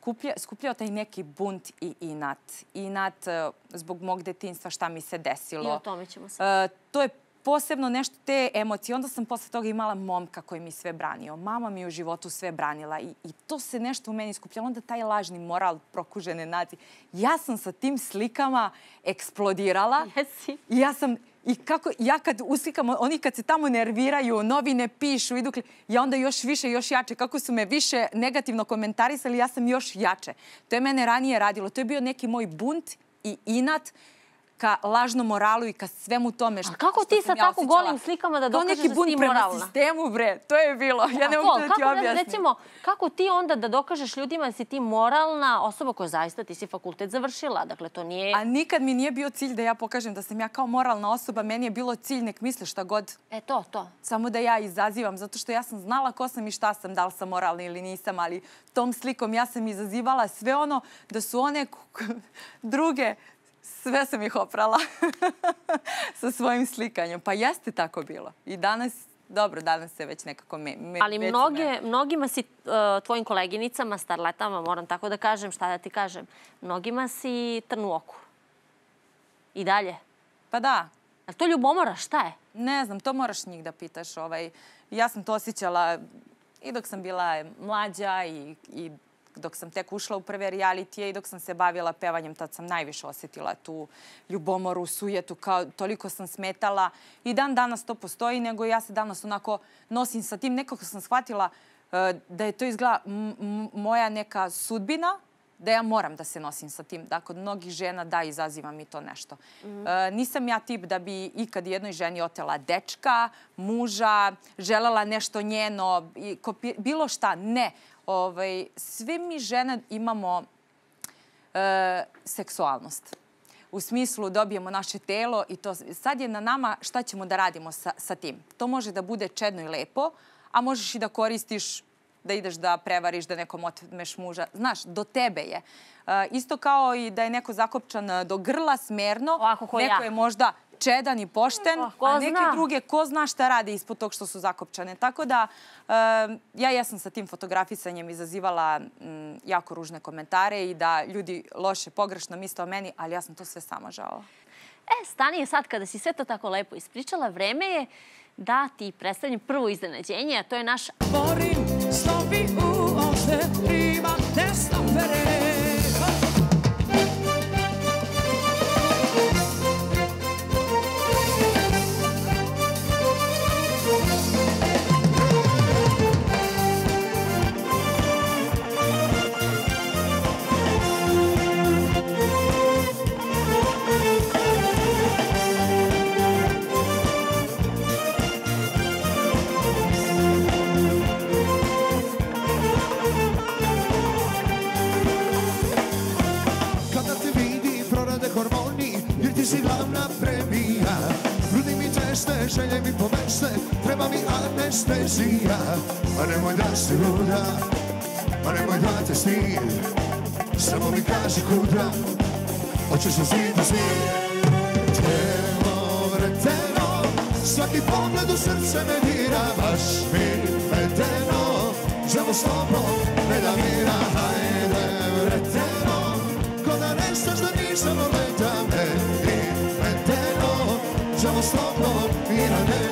skuplja, skupljao taj neki bunt i inat. Inat uh, zbog mog detinstva šta mi se desilo. I o tome ćemo. Uh, to je posebno nešto te emocije. Onda sam posle toga imala momka koji mi sve branio. Mama mi u životu sve branila i, i to se nešto u meni skupljalo. Onda taj lažni moral prokužene nacije. Ja sam sa tim slikama eksplodirala. Jesi. I ja sam I kako, ja kad uslikam, oni kad se tamo nerviraju, novine pišu, idu, ja onda još više, još jače. Kako su me više negativno komentarisali, ja sam još jače. To je mene ranije radilo. To je bio neki moj bunt i inat ka lažnom moralu i ka svemu tome što, A kako ti sa ja tako osjećala. golim slikama da dokažeš da si moralna? To neki bun prema sistemu, bre. To je bilo. Ja ne mogu da ti objasnim. Recimo, kako ti onda da dokažeš ljudima da si ti moralna osoba koja zaista ti si fakultet završila? Dakle, to nije... A nikad mi nije bio cilj da ja pokažem da sam ja kao moralna osoba. Meni je bilo cilj nek misle šta god. E, to, to. Samo da ja izazivam, zato što ja sam znala ko sam i šta sam, da li sam moralna ili nisam, ali tom slikom ja sam izazivala sve ono da su one druge sve sam ih oprala *laughs* sa svojim slikanjem. Pa jeste tako bilo. I danas dobro, danas se već nekako me, me Ali mnoge, me... mnogima si, uh, tvojim koleginicama, starletama, moram tako da kažem, šta da ti kažem, mnogima si trn u oku. I dalje. Pa da. A to ljubomora, šta je? Ne znam, to moraš njih da pitaš. Ovaj, ja sam to osjećala i dok sam bila mlađa i, i dok sam tek ušla u prve realitije i dok sam se bavila pevanjem, tad sam najviše osetila tu ljubomoru, sujetu, kao toliko sam smetala. I dan danas to postoji, nego ja se danas onako nosim sa tim. Nekako sam shvatila uh, da je to izgleda moja neka sudbina, da ja moram da se nosim sa tim. Da kod mnogih žena da izaziva mi to nešto. Mm -hmm. e, nisam ja tip da bi ikad jednoj ženi otela dečka, muža, želela nešto njeno, i kopi, bilo šta. Ne ovaj, sve mi žene imamo e, seksualnost. U smislu dobijemo naše telo i to sad je na nama šta ćemo da radimo sa, sa tim. To može da bude čedno i lepo, a možeš i da koristiš da ideš da prevariš, da nekom otmeš muža. Znaš, do tebe je. E, isto kao i da je neko zakopčan do grla smerno. Ovako neko ja. je možda čedan i pošten, oh, a neke zna? druge ko zna šta rade ispod tog što su zakopčane. Tako da uh, ja jesam sa tim fotografisanjem izazivala um, jako ružne komentare i da ljudi loše, pogrešno misle o meni, ali ja sam to sve sama žala. E, Stani sad kada si sve to tako lepo ispričala, vreme je da ti predstavljam prvo iznenađenje, a to je naš... Morim, slovi u ovde, prima, desno, stid. Samo mi kaži kuda, hoćeš u zid. Telo vreteno, svaki pogled u srce me dira, baš mi vedeno. Želim s tobom, ne da mira, hajde vreteno, ko da nestaš da nisam leta me i vedeno. Želim s tobom, mira neba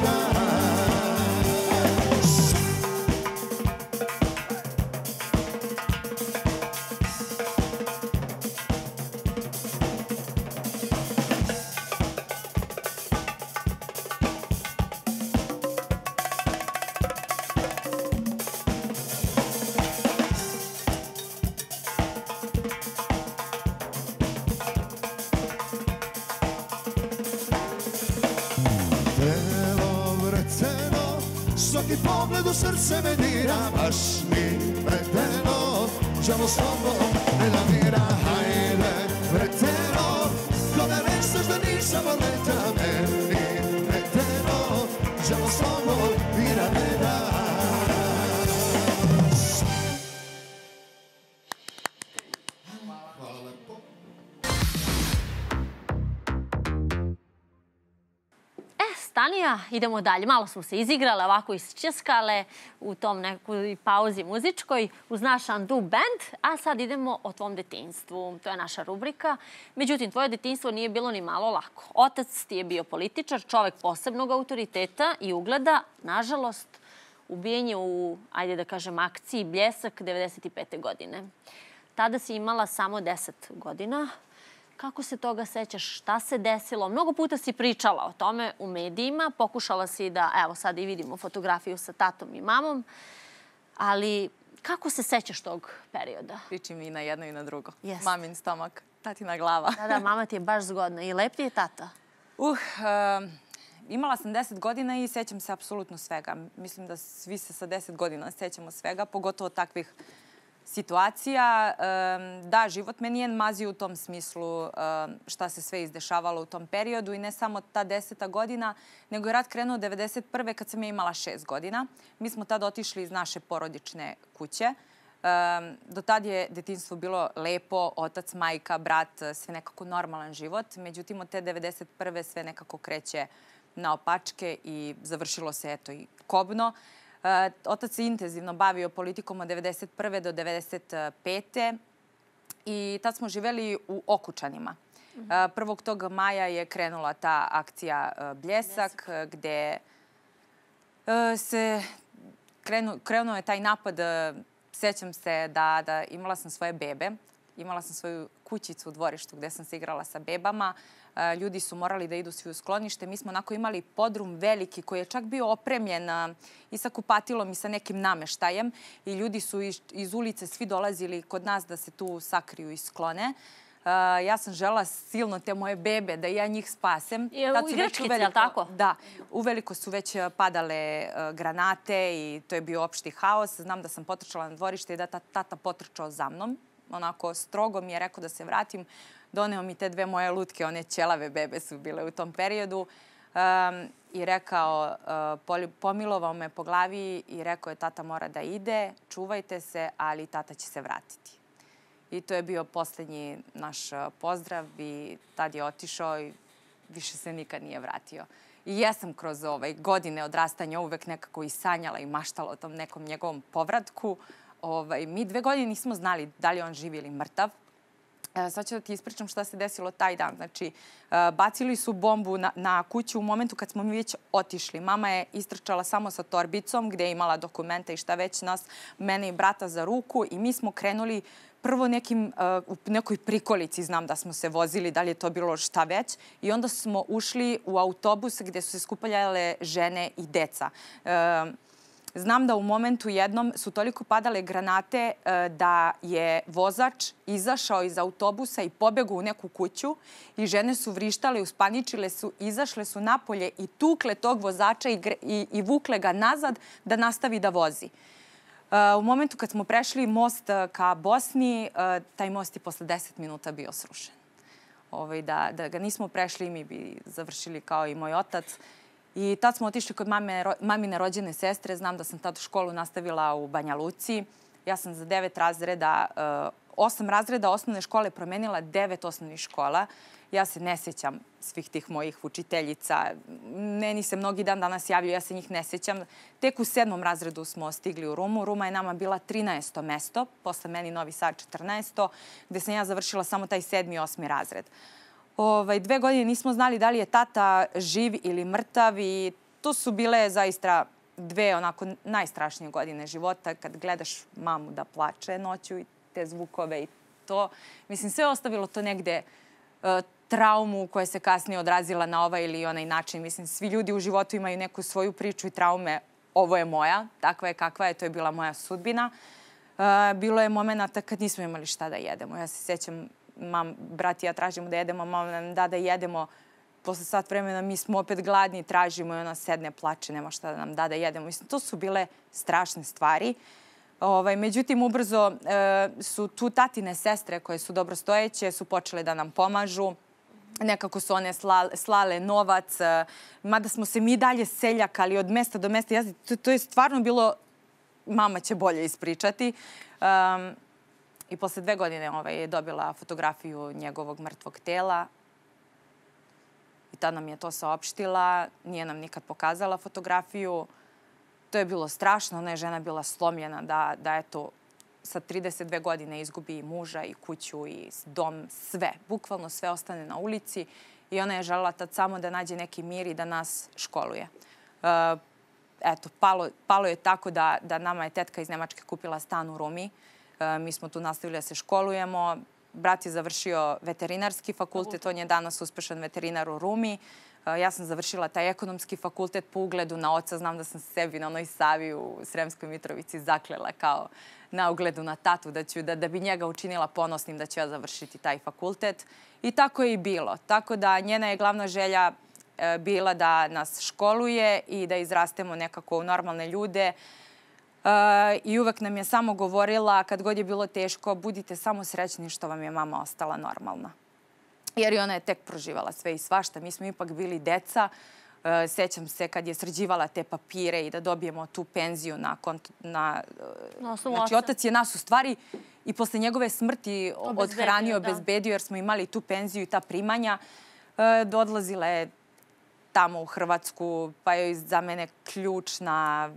idemo dalje. Malo smo se izigrale, ovako isčeskale u tom nekoj pauzi muzičkoj uz naš Andu Band, a sad idemo o tvom detinstvu. To je naša rubrika. Međutim, tvoje detinstvo nije bilo ni malo lako. Otac ti je bio političar, čovek posebnog autoriteta i ugleda. Nažalost, ubijen je u, ajde da kažem, akciji Bljesak 95. godine. Tada si imala samo 10 godina. Kako se toga sećaš? Šta se desilo? Mnogo puta si pričala o tome u medijima. Pokušala si da, evo sad i vidimo fotografiju sa tatom i mamom. Ali kako se sećaš tog perioda? Priči mi i na jedno i na drugo. Jest. Mamin stomak, tatina glava. Da, da, mama ti je baš zgodna. I lep ti je tata. Uh, uh, imala sam 10 godina i sećam se apsolutno svega. Mislim da svi se sa 10 godina sećamo svega, pogotovo takvih situacija. Da, život me nije mazio u tom smislu šta se sve izdešavalo u tom periodu i ne samo ta deseta godina, nego je rat krenuo 91. kad sam ja imala šest godina. Mi smo tada otišli iz naše porodične kuće. Do tad je detinstvo bilo lepo, otac, majka, brat, sve nekako normalan život. Međutim, od te 91. sve nekako kreće na opačke i završilo se eto i kobno. E, otac se intenzivno bavio politikom od 91. do 95. I tad smo živeli u Okučanima. Mm -hmm. 1. tog maja je krenula ta akcija e, Bljesak, gde e, se krenu, krenuo je taj napad. Sećam se da, da imala sam svoje bebe, imala sam svoju kućicu u dvorištu gde sam se igrala sa bebama ljudi su morali da idu svi u sklonište. Mi smo onako imali podrum veliki koji je čak bio opremljen i sa kupatilom i sa nekim nameštajem i ljudi su iz, ulice svi dolazili kod nas da se tu sakriju i sklone. Uh, ja sam žela silno te moje bebe da ja njih spasem. Je u igračkici, je li tako? Da. Uveliko su već padale uh, granate i to je bio opšti haos. Znam da sam potrčala na dvorište i da ta, tata potrčao za mnom. Onako strogo mi je rekao da se vratim doneo mi te dve moje lutke, one ćelave bebe su bile u tom periodu. Um, I rekao, uh, pomilovao me po glavi i rekao je tata mora da ide, čuvajte se, ali tata će se vratiti. I to je bio poslednji naš uh, pozdrav i tad je otišao i više se nikad nije vratio. I jesam kroz ovaj, godine odrastanja uvek nekako i sanjala i maštala o tom nekom njegovom povratku. Ovaj, mi dve godine nismo znali da li on živi ili mrtav. E, sad ću da ti ispričam šta se desilo taj dan. Znači, e, bacili su bombu na, na kuću u momentu kad smo mi već otišli. Mama je istrčala samo sa torbicom gde je imala dokumenta i šta već nas, mene i brata za ruku i mi smo krenuli prvo nekim, uh, u nekoj prikolici znam da smo se vozili, da li je to bilo šta već. I onda smo ušli u autobus gde su se skupaljale žene i deca. Znam da u momentu jednom su toliko padale granate e, da je vozač izašao iz autobusa i pobegao u neku kuću i žene su vrištale, uspaničile su, izašle su napolje i tukle tog vozača i, i, i vukle ga nazad da nastavi da vozi. E, u momentu kad smo prešli most e, ka Bosni, taj most je posle 10 minuta bio srušen. Ovaj, da, da ga nismo prešli, mi bi završili kao i moj otac. I tad smo otišli kod mame, mamine rođene sestre. Znam da sam tad školu nastavila u Banja Luci. Ja sam za devet razreda, uh, osam razreda osnovne škole promenila devet osnovnih škola. Ja se ne sećam svih tih mojih učiteljica. Meni se mnogi dan danas javljaju, ja se njih ne sećam. Tek u sedmom razredu smo stigli u Rumu. Ruma je nama bila 13. mesto, posle meni Novi Sad 14. gde sam ja završila samo taj sedmi i osmi razred. Uh, Ovaj, dve godine nismo znali da li je tata živ ili mrtav i to su bile zaista dve onako najstrašnije godine života kad gledaš mamu da plače noću i te zvukove i to. Mislim, sve ostavilo to negde uh, traumu koja se kasnije odrazila na ovaj ili onaj način. Mislim, svi ljudi u životu imaju neku svoju priču i traume. Ovo je moja, takva je kakva je, to je bila moja sudbina. Uh, bilo je momenta kad nismo imali šta da jedemo. Ja se sjećam mam, brat i ja tražimo da jedemo, mama nam da da jedemo. Posle sat vremena mi smo opet gladni, tražimo i ona sedne, plače, nema šta da nam da da jedemo. Mislim, to su bile strašne stvari. Ovaj, međutim, ubrzo e, su tu tatine sestre koje su dobro stojeće, su počele da nam pomažu nekako su one slale, slale novac, e, mada smo se mi dalje seljakali od mesta do mesta. Ja, to, to je stvarno bilo, mama će bolje ispričati. Um, I posle dve godine ovaj, je dobila fotografiju njegovog mrtvog tela. I ta nam je to saopštila. Nije nam nikad pokazala fotografiju. To je bilo strašno. Ona je žena bila slomljena da, da eto, sa 32 godine izgubi i muža i kuću i dom, sve. Bukvalno sve ostane na ulici i ona je želela tad samo da nađe neki mir i da nas školuje. E, eto, palo, palo je tako da, da nama je tetka iz Nemačke kupila stan u Rumi. Uh, E, mi smo tu nastavili da se školujemo. Brat je završio veterinarski fakultet, on je danas uspešan veterinar u Rumi. E, ja sam završila taj ekonomski fakultet po ugledu na oca. Znam da sam sebi na onoj Savi u Sremskoj Mitrovici zaklela kao na ugledu na tatu, da, ću, da, da bi njega učinila ponosnim da ću ja završiti taj fakultet. I tako je i bilo. Tako da njena je glavna želja e, bila da nas školuje i da izrastemo nekako u normalne ljude, i uvek nam je samo govorila kad god je bilo teško budite samo srećni što vam je mama ostala normalna. Jer i ona je tek proživala sve i svašta. Mi smo ipak bili deca. E, sećam se kad je srđivala te papire i da dobijemo tu penziju na... na e, znači, otac je nas u stvari i posle njegove smrti odhranio, da. obezbedio, jer smo imali tu penziju i ta primanja. E, Odlazila je tamo u Hrvatsku, pa je za mene ključna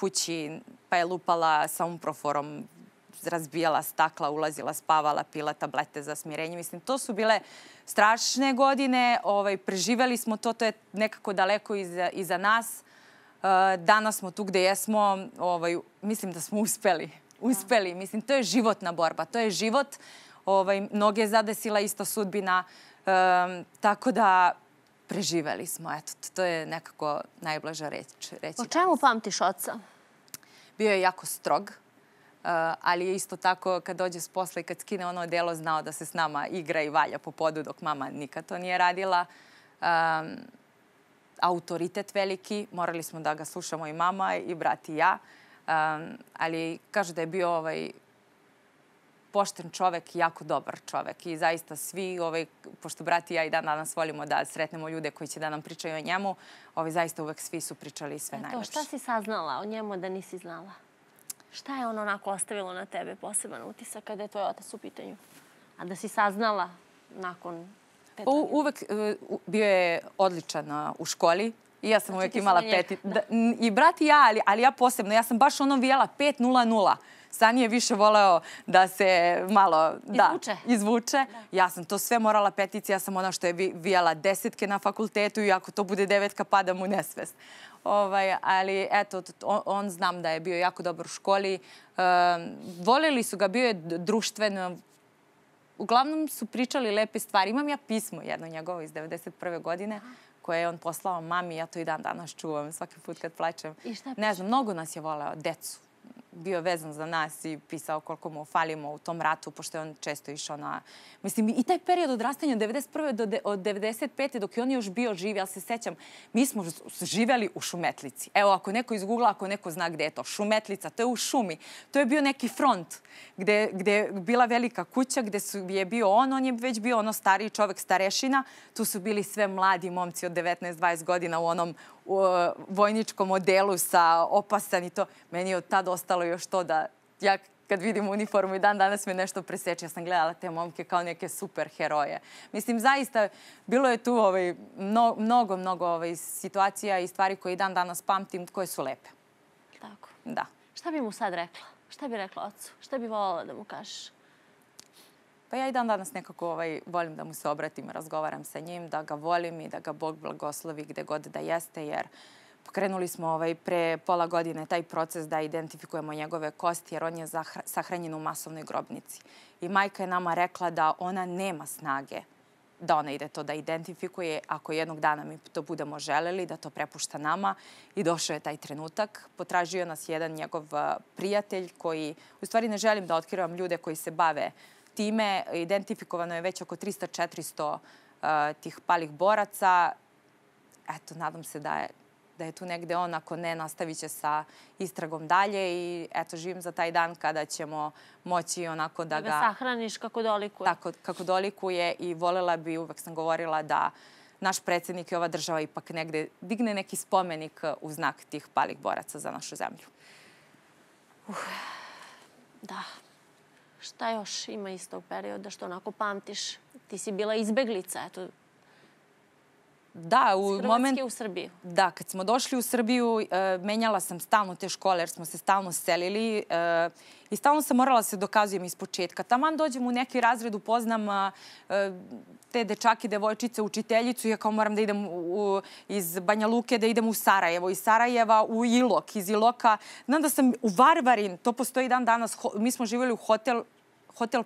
kući, pa je lupala sa umproforom, razbijala stakla, ulazila, spavala, pila tablete za smirenje. Mislim, to su bile strašne godine. Ovaj, preživeli smo to, to je nekako daleko iza, iza nas. Uh, danas smo tu gde jesmo. Ovaj, mislim da smo uspeli. Da. Uspeli. Mislim, to je životna borba. To je život. Ovaj, mnoge je zadesila ista sudbina. Um, tako da preživeli smo. Eto, to je nekako najblaža reč. Reći o čemu danas. pamtiš oca? Bio je jako strog, eh, ali je isto tako kad dođe s posla i kad skine ono delo znao da se s nama igra i valja po podu dok mama nikad to nije radila. Um, autoritet veliki, morali smo da ga slušamo i mama i brat i ja. Um, ali kaže da je bio ovaj pošten čovek jako dobar čovek. I zaista svi, ovaj, pošto brati ja i dan danas volimo da sretnemo ljude koji će da nam pričaju o njemu, ovaj, zaista uvek svi su pričali sve najlepše. To, šta si saznala o njemu da nisi znala? Šta je on onako ostavilo na tebe poseban utisak kada je tvoj otac u pitanju? A da si saznala nakon... U, uvek uh, bio je odličan u školi, I ja sam znači, uvijek imala peti. Da, da. I brat i ja, ali, ali ja posebno. Ja sam baš ono vijela 5.00. Sani je više voleo da se malo... Da, izvuče. Da. Ja sam to sve morala petici, ja sam ona što je vijala desetke na fakultetu i ako to bude devetka, padam u nesvest. Ovaj, ali eto, on, on znam da je bio jako dobar u školi. E, voleli su ga, bio je društven, uglavnom su pričali lepe stvari. Imam ja pismo jedno njegovo iz 1991. godine koje je on poslao mami, ja to i dan danas čuvam svaki put kad plaćem. Ne znam, mnogo nas je voleo, decu bio vezan za nas i pisao koliko mu falimo u tom ratu, pošto je on često išao na... Mislim, i taj period odrastanja od 91. do od 95. dok je on još bio živ, ja se sećam, mi smo živeli u Šumetlici. Evo, ako neko iz izgugla, ako neko zna gde je to, Šumetlica, to je u šumi. To je bio neki front gde, gde je bila velika kuća, gde su, je bio on, on je već bio ono stariji čovek, starešina. Tu su bili sve mladi momci od 19-20 godina u onom u, vojničkom odelu sa opasan i to. Meni je od tada ostalo još to da ja kad vidim uniformu i dan danas me nešto preseče. Ja sam gledala te momke kao neke super heroje. Mislim, zaista bilo je tu ovaj, mnogo, mnogo ovaj, situacija i stvari koje i dan danas pamtim koje su lepe. Tako. Da. Šta bi mu sad rekla? Šta bi rekla ocu? Šta bi volala da mu kažeš? Pa ja i dan danas nekako ovaj, volim da mu se obratim, razgovaram sa njim, da ga volim i da ga Bog blagoslovi gde god da jeste, jer uh, Krenuli smo ovaj, pre pola godine taj proces da identifikujemo njegove kosti jer on je sahranjen u masovnoj grobnici. I majka je nama rekla da ona nema snage da ona ide to da identifikuje. Ako jednog dana mi to budemo želeli, da to prepušta nama. I došao je taj trenutak. Potražio nas jedan njegov prijatelj koji, u stvari ne želim da otkrivam ljude koji se bave time. Identifikovano je već oko 300-400 uh, tih palih boraca. Eto, nadam se da je da je tu negde on, ako ne, nastavit će sa istragom dalje i eto, živim za taj dan kada ćemo moći onako da, da ga... Da ga sahraniš kako dolikuje. Tako, kako dolikuje i volela bi, uvek sam govorila da naš predsednik i ova država ipak negde digne neki spomenik u znak tih palih boraca za našu zemlju. Uh, da. Šta još ima iz tog perioda što onako pamtiš? Ti si bila izbeglica, eto, Hrvatske moment... u Srbiju. Da, kad smo došli u Srbiju, e, menjala sam stalno te škole jer smo se stalno selili e, i stalno sam morala da se dokazujem iz početka. Taman dođem u neki razred, upoznam a, e, te dečake, devojčice, učiteljicu ja kao moram da idem u, u, iz Banja Luke, da idem u Sarajevo, iz Sarajeva u Ilok, iz Iloka. Znam da sam u Varvarin, to postoji dan danas, ho, mi smo živjeli u hotel, hotel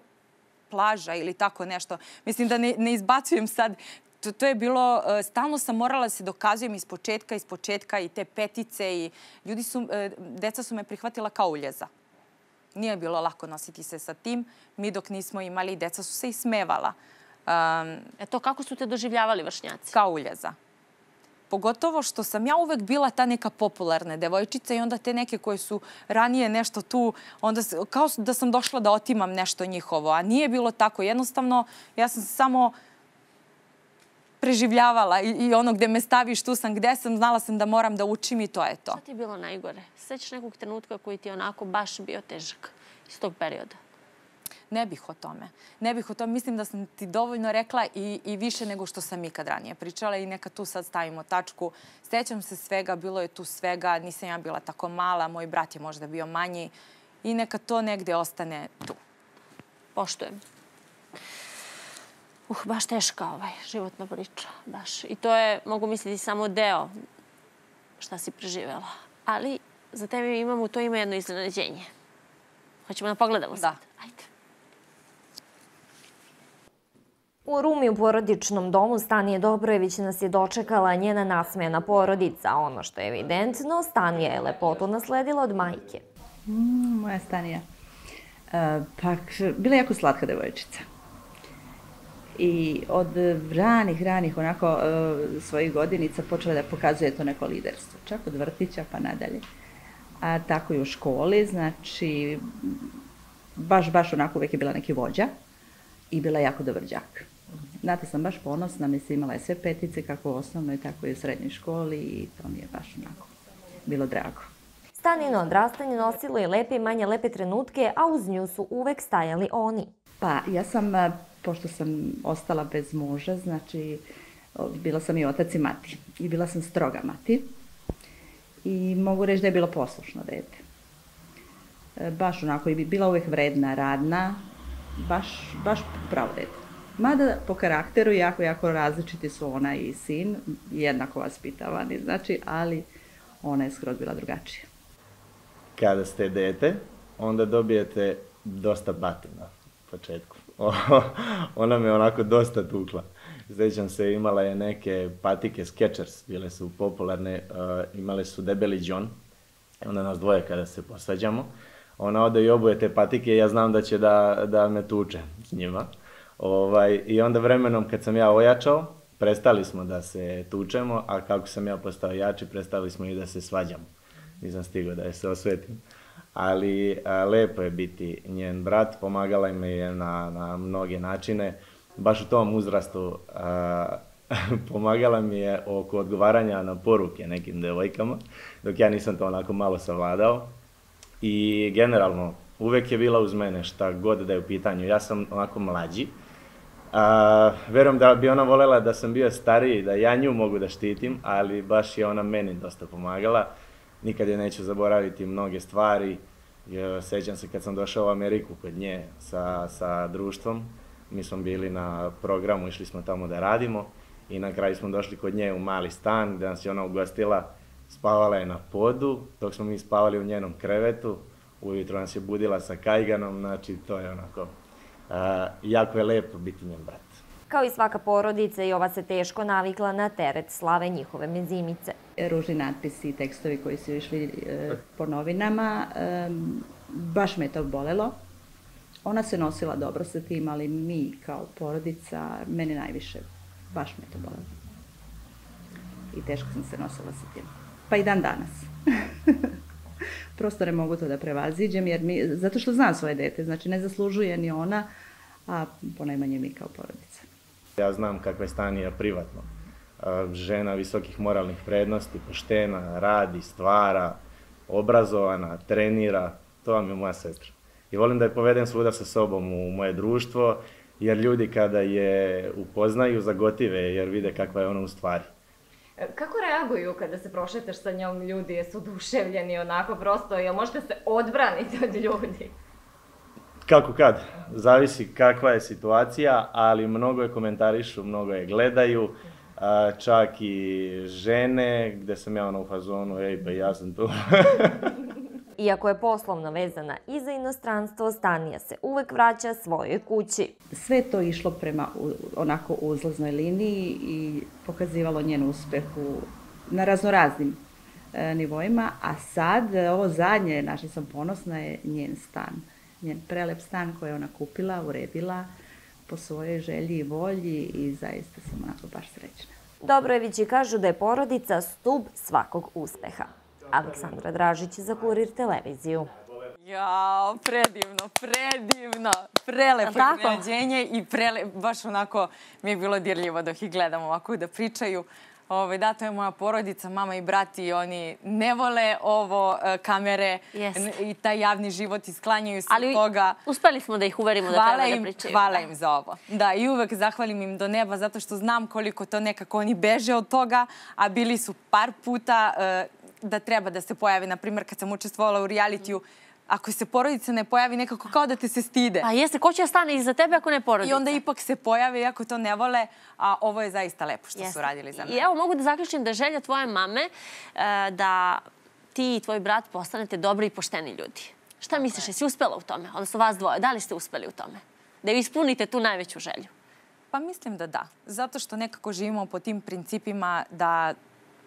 plaža ili tako nešto. Mislim da ne, ne izbacujem sad to, to je bilo, uh, stalno sam morala da se dokazujem iz početka, iz početka i te petice i ljudi su, uh, deca su me prihvatila kao uljeza. Nije bilo lako nositi se sa tim. Mi dok nismo imali, deca su se ismevala. Um, E to kako su te doživljavali vršnjaci? kao uljeza. Pogotovo što sam ja uvek bila ta neka popularna devojčica i onda te neke koje su ranije nešto tu, onda kao da sam došla da otimam nešto njihovo, a nije bilo tako. Jednostavno, ja sam samo preživljavala i, i ono gde me staviš, tu sam gde sam, znala sam da moram da učim i to je to. Šta ti je bilo najgore? Sećaš nekog trenutka koji ti je onako baš bio težak iz tog perioda? Ne bih o tome. Ne bih o tome. Mislim da sam ti dovoljno rekla i, i više nego što sam ikad ranije pričala i neka tu sad stavimo tačku. Sećam se svega, bilo je tu svega, nisam ja bila tako mala, moj brat je možda bio manji i neka to negde ostane tu. Poštujem. Uh, baš teška ovaj životna priča, baš. I to je, mogu misliti, samo deo šta si preživela. Ali za tebe imamo, to ima jedno iznenađenje. Hoćemo da pogledamo sad? Ajde. U Rumi u porodičnom domu Stanije Dobrojević nas je dočekala njena nasmejana porodica. Ono što je evidentno, Stanija je lepotu nasledila od majke. Mm, moja Stanija. E, pa, bila je jako slatka devojčica. I od ranih, ranih onako e, svojih godinica počela da pokazuje to neko liderstvo. Čak od vrtića pa nadalje. A tako i u školi, znači baš, baš onako uvek je bila neki vođa i bila jako dobar đak. Znate, sam baš ponosna, mislim, imala je sve petice kako u osnovnoj, tako i u srednjoj školi i to mi je baš onako bilo drago. Stanino odrastanje nosilo je lepe i manje lepe trenutke, a uz nju su uvek stajali oni. Pa, ja sam, pošto sam ostala bez muža, znači, bila sam i otac i mati. I bila sam stroga mati. I mogu reći da je bilo poslušno dete. E, Baš onako, i bi bila uvek vredna, radna, baš, baš pravo dete. Mada po karakteru jako, jako različiti su ona i sin, jednako vaspitavani, znači, ali ona je skroz bila drugačija. kada ste dete, onda dobijete dosta batina na početku. Ona me onako dosta tukla. Sjećam se, imala je neke patike Skechers, bile su popularne, uh, imale su debeli John, onda nas dvoje kada se posvađamo, ona ode i obuje te patike ja znam da će da, da me tuče s njima. Ovaj, I onda vremenom kad sam ja ojačao, prestali smo da se tučemo, a kako sam ja postao jači, prestali smo i da se svađamo. Nisam stigao da je se osvetim. Ali a, lepo je biti njen brat, pomagala im je na, na mnoge načine. Baš u tom uzrastu a, *laughs* pomagala mi je oko odgovaranja na poruke nekim devojkama, dok ja nisam to onako malo savladao. I generalno, uvek je bila uz mene šta god da je u pitanju. Ja sam onako mlađi, A, verujem da bi ona volela da sam bio stariji, da ja nju mogu da štitim, ali baš je ona meni dosta pomagala. Nikad je neću zaboraviti mnoge stvari. Sećam se kad sam došao u Ameriku kod nje sa, sa društvom. Mi smo bili na programu, išli smo tamo da radimo i na kraju smo došli kod nje u mali stan gde nas je ona ugostila. Spavala je na podu, dok smo mi spavali u njenom krevetu. Ujutro nas je budila sa kajganom, znači to je onako Uh, jako je lepo biti njen brat. Kao i svaka porodica, i ova se teško navikla na teret slave njihove mezimice. Ružni natpisi i tekstovi koji su išli e, po novinama, e, baš me to bolelo. Ona se nosila dobro sa tim, ali mi kao porodica, mene najviše, baš me to bolelo. I teško sam se nosila sa tim. Pa i dan danas. *laughs* Prosto ne mogu to da prevaziđem, jer mi, zato što znam svoje dete, znači ne zaslužuje ni ona, a ponajmanje mi kao porodica. Ja znam kakva je Stanija privatno. Uh, žena visokih moralnih prednosti, poštena, radi, stvara, obrazovana, trenira, to vam je moja sestra. I volim da je povedem svuda sa sobom u moje društvo, jer ljudi kada je upoznaju, zagotive je, jer vide kakva je ona u stvari. Kako reaguju kada se prošetaš sa njom ljudi? Jesu oduševljeni onako prosto? Jel možete se odbraniti od ljudi? Kako kad, zavisi kakva je situacija, ali mnogo je komentarišu, mnogo je gledaju, a, čak i žene, gde sam ja ono u fazonu, ej, pa ja sam tu. *laughs* Iako je poslovno vezana i za inostranstvo, Stanija se uvek vraća svojoj kući. Sve to išlo prema onako uzlaznoj liniji i pokazivalo njen uspeh u, na raznoraznim e, nivoima, a sad, e, ovo zadnje, na što sam ponosna, je njen stan. Njen prelep stan koji je ona kupila, uredila po svojoj želji i volji i zaista sam onako baš srećna. Dobrojevići kažu da je porodica stub svakog uspeha. Aleksandra Dražić za Kurir televiziju. Jao, predivno, predivno, prelepo iznenađenje i prele, baš onako mi je bilo dirljivo dok ih gledam ovako da pričaju. Ove, da, to je moja porodica, mama i brati, oni ne vole ovo, e, kamere n- i taj javni život i sklanjaju se Ali toga. uspeli smo da ih uverimo da Hvala treba im, da pričaju. hvala Da. im za ovo. Da, i uvek zahvalim im do neba zato što znam koliko to nekako oni beže od toga, a bili su par puta e, da treba da se pojavi. Na primjer, kad sam učestvovala u realitiju, ako se porodica ne pojavi, nekako kao da te se stide. A jeste, ko će da stane iza tebe ako ne porodica? I onda ipak se pojave, iako to ne vole, a ovo je zaista lepo što su radili za I mene. evo mogu da zaključim da želja tvoje mame e, da ti i tvoj brat postanete dobri i pošteni ljudi. Šta misliš, jesi uspela u tome? Odnosno vas dvoje, da li ste uspeli u tome? Da ispunite tu najveću želju? Pa mislim da da. Zato što nekako živimo po tim principima da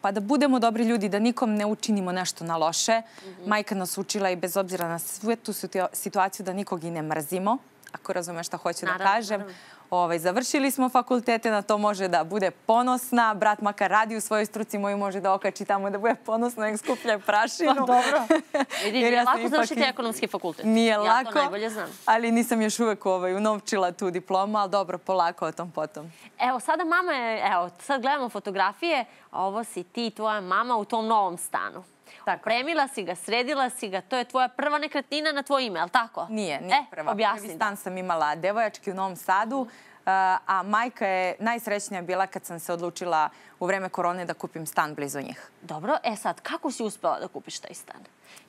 pa da budemo dobri ljudi, da nikom ne učinimo nešto na loše. Majka nas učila i bez obzira na svu tu situa- situaciju da nikog i ne mrzimo, ako razumeš šta hoću Naravno, da kažem. naravno. Ovaj, završili smo fakultete, na to može da bude ponosna. Brat makar radi u svojoj struci, moj može da okači tamo da bude ponosna i skuplja prašinu. Pa dobro. *laughs* Vidi, nije ja lako ipak završiti i- ekonomski fakultet. Nije ja lako, to najbolje znam. ali nisam još uvek ovaj, unovčila tu diplomu, ali dobro, polako o tom potom. Evo, sada mama je, evo, sad gledamo fotografije, ovo si ti i tvoja mama u tom novom stanu. Tako. Opremila si ga, sredila si ga, to je tvoja prva nekretnina na tvoj ime, je li tako? Nije, nije e, prva. Objasni. Prvi stan sam imala devojački u Novom Sadu, a majka je najsrećnija bila kad sam se odlučila u vreme korone da kupim stan blizu njih. Dobro, e sad, kako si uspela da kupiš taj stan?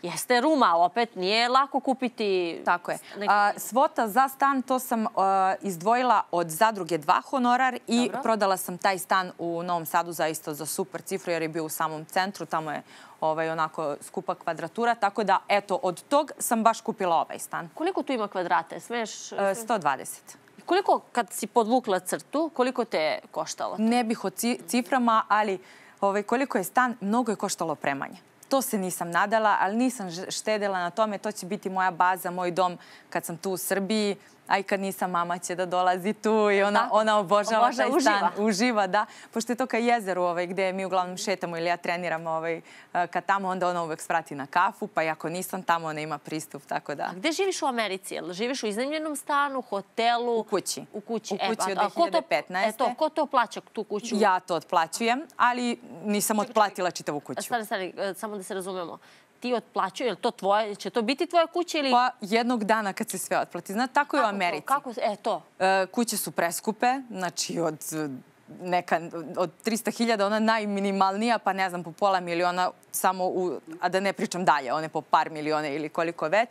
Jeste ruma, opet nije lako kupiti... Tako je. A, svota za stan to sam a, izdvojila od zadruge 2 honorar i Dobro. prodala sam taj stan u Novom Sadu zaista za super cifru jer je bio u samom centru, tamo je ovaj, onako skupa kvadratura, tako da eto, od tog sam baš kupila ovaj stan. Koliko tu ima kvadrata? Smeš... E, 120. Koliko, kad si podvukla crtu, koliko te je koštalo? Ne bih o ci- ciframa, ali ovaj, koliko je stan, mnogo je koštalo opremanje. To se nisam nadala, ali nisam štedela na tome. To će biti moja baza, moj dom kad sam tu u Srbiji. A i kad nisam, mama će da dolazi tu i ona, ona obožava Obožava, taj stan. uživa. Uživa, da. Pošto je to ka jezeru ovaj, gde mi uglavnom šetamo ili ja treniram ovaj, eh, kad tamo, onda ona uvek svrati na kafu, pa ako nisam tamo, ona ima pristup, tako da. A gde živiš u Americi? Jel živiš u iznajmljenom stanu, hotelu? U kući. U kući. U kući od a ko to- 2015. E to, ko to plaća tu kuću? Ja to otplaćujem, ali nisam otplatila čitavu kuću. Stani, stani, e, samo da se razumemo. Ti otplaćuje, je to tvoje, će to biti tvoja kuća ili... Pa jednog dana kad se sve otplati. Znate, tako je u? Americi. Kako, e, to. E, kuće su preskupe, znači od neka, od 300.000, ona najminimalnija, pa ne znam, po pola miliona, samo u, a da ne pričam dalje, one po par miliona ili koliko već.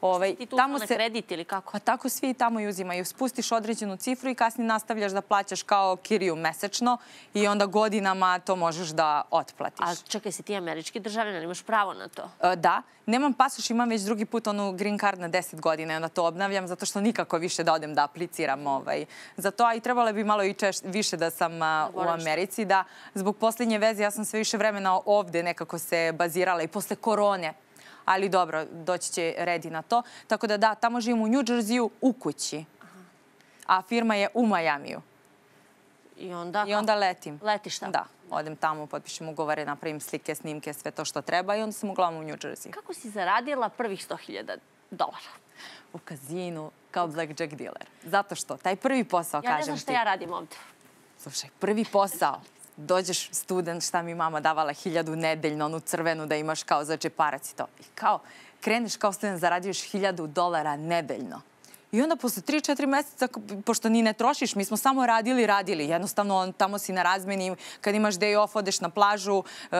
Ovaj, Ti tu tamo na kredit ili kako? Pa tako svi tamo i uzimaju. Spustiš određenu cifru i kasnije nastavljaš da plaćaš kao kiriju mesečno i onda godinama to možeš da otplatiš. A čekaj, si ti američki državljan, imaš pravo na to. E, Da, nemam pasoš, imam već drugi put onu green card na 10 godina i onda to obnavljam zato što nikako više da odem da apliciram ovaj, za to, a i trebalo bi malo i češ, više da sam a, u. Americi, da zbog poslednje veze ja sam sve više vremena ovde nekako se bazirala i posle korone ali dobro, doći će red i na to. Tako da da, tamo živim u New Jerseyu u kući, a firma je u Majamiju. I onda... I onda letim. Letiš tamo? Da, odem tamo, potpišem ugovore, napravim slike, snimke, sve to što treba i onda sam uglavnom u New Jersey. Kako si zaradila prvih 100.000 dolara? u kazinu kao blackjack dealer. Zato što taj prvi posao, Ja ne kažem znam ti, šta ja radim ovde. slušaj, prvi posao, dođeš student, šta mi mama davala hiljadu nedeljno, onu crvenu da imaš kao za džeparac i to. I kao, kreneš kao student, zarađuješ hiljadu dolara nedeljno. I onda posle 3-4 meseca, pošto ni ne trošiš, mi smo samo radili, radili. Jednostavno, tamo si na razmeni, kad imaš day off, odeš na plažu, e,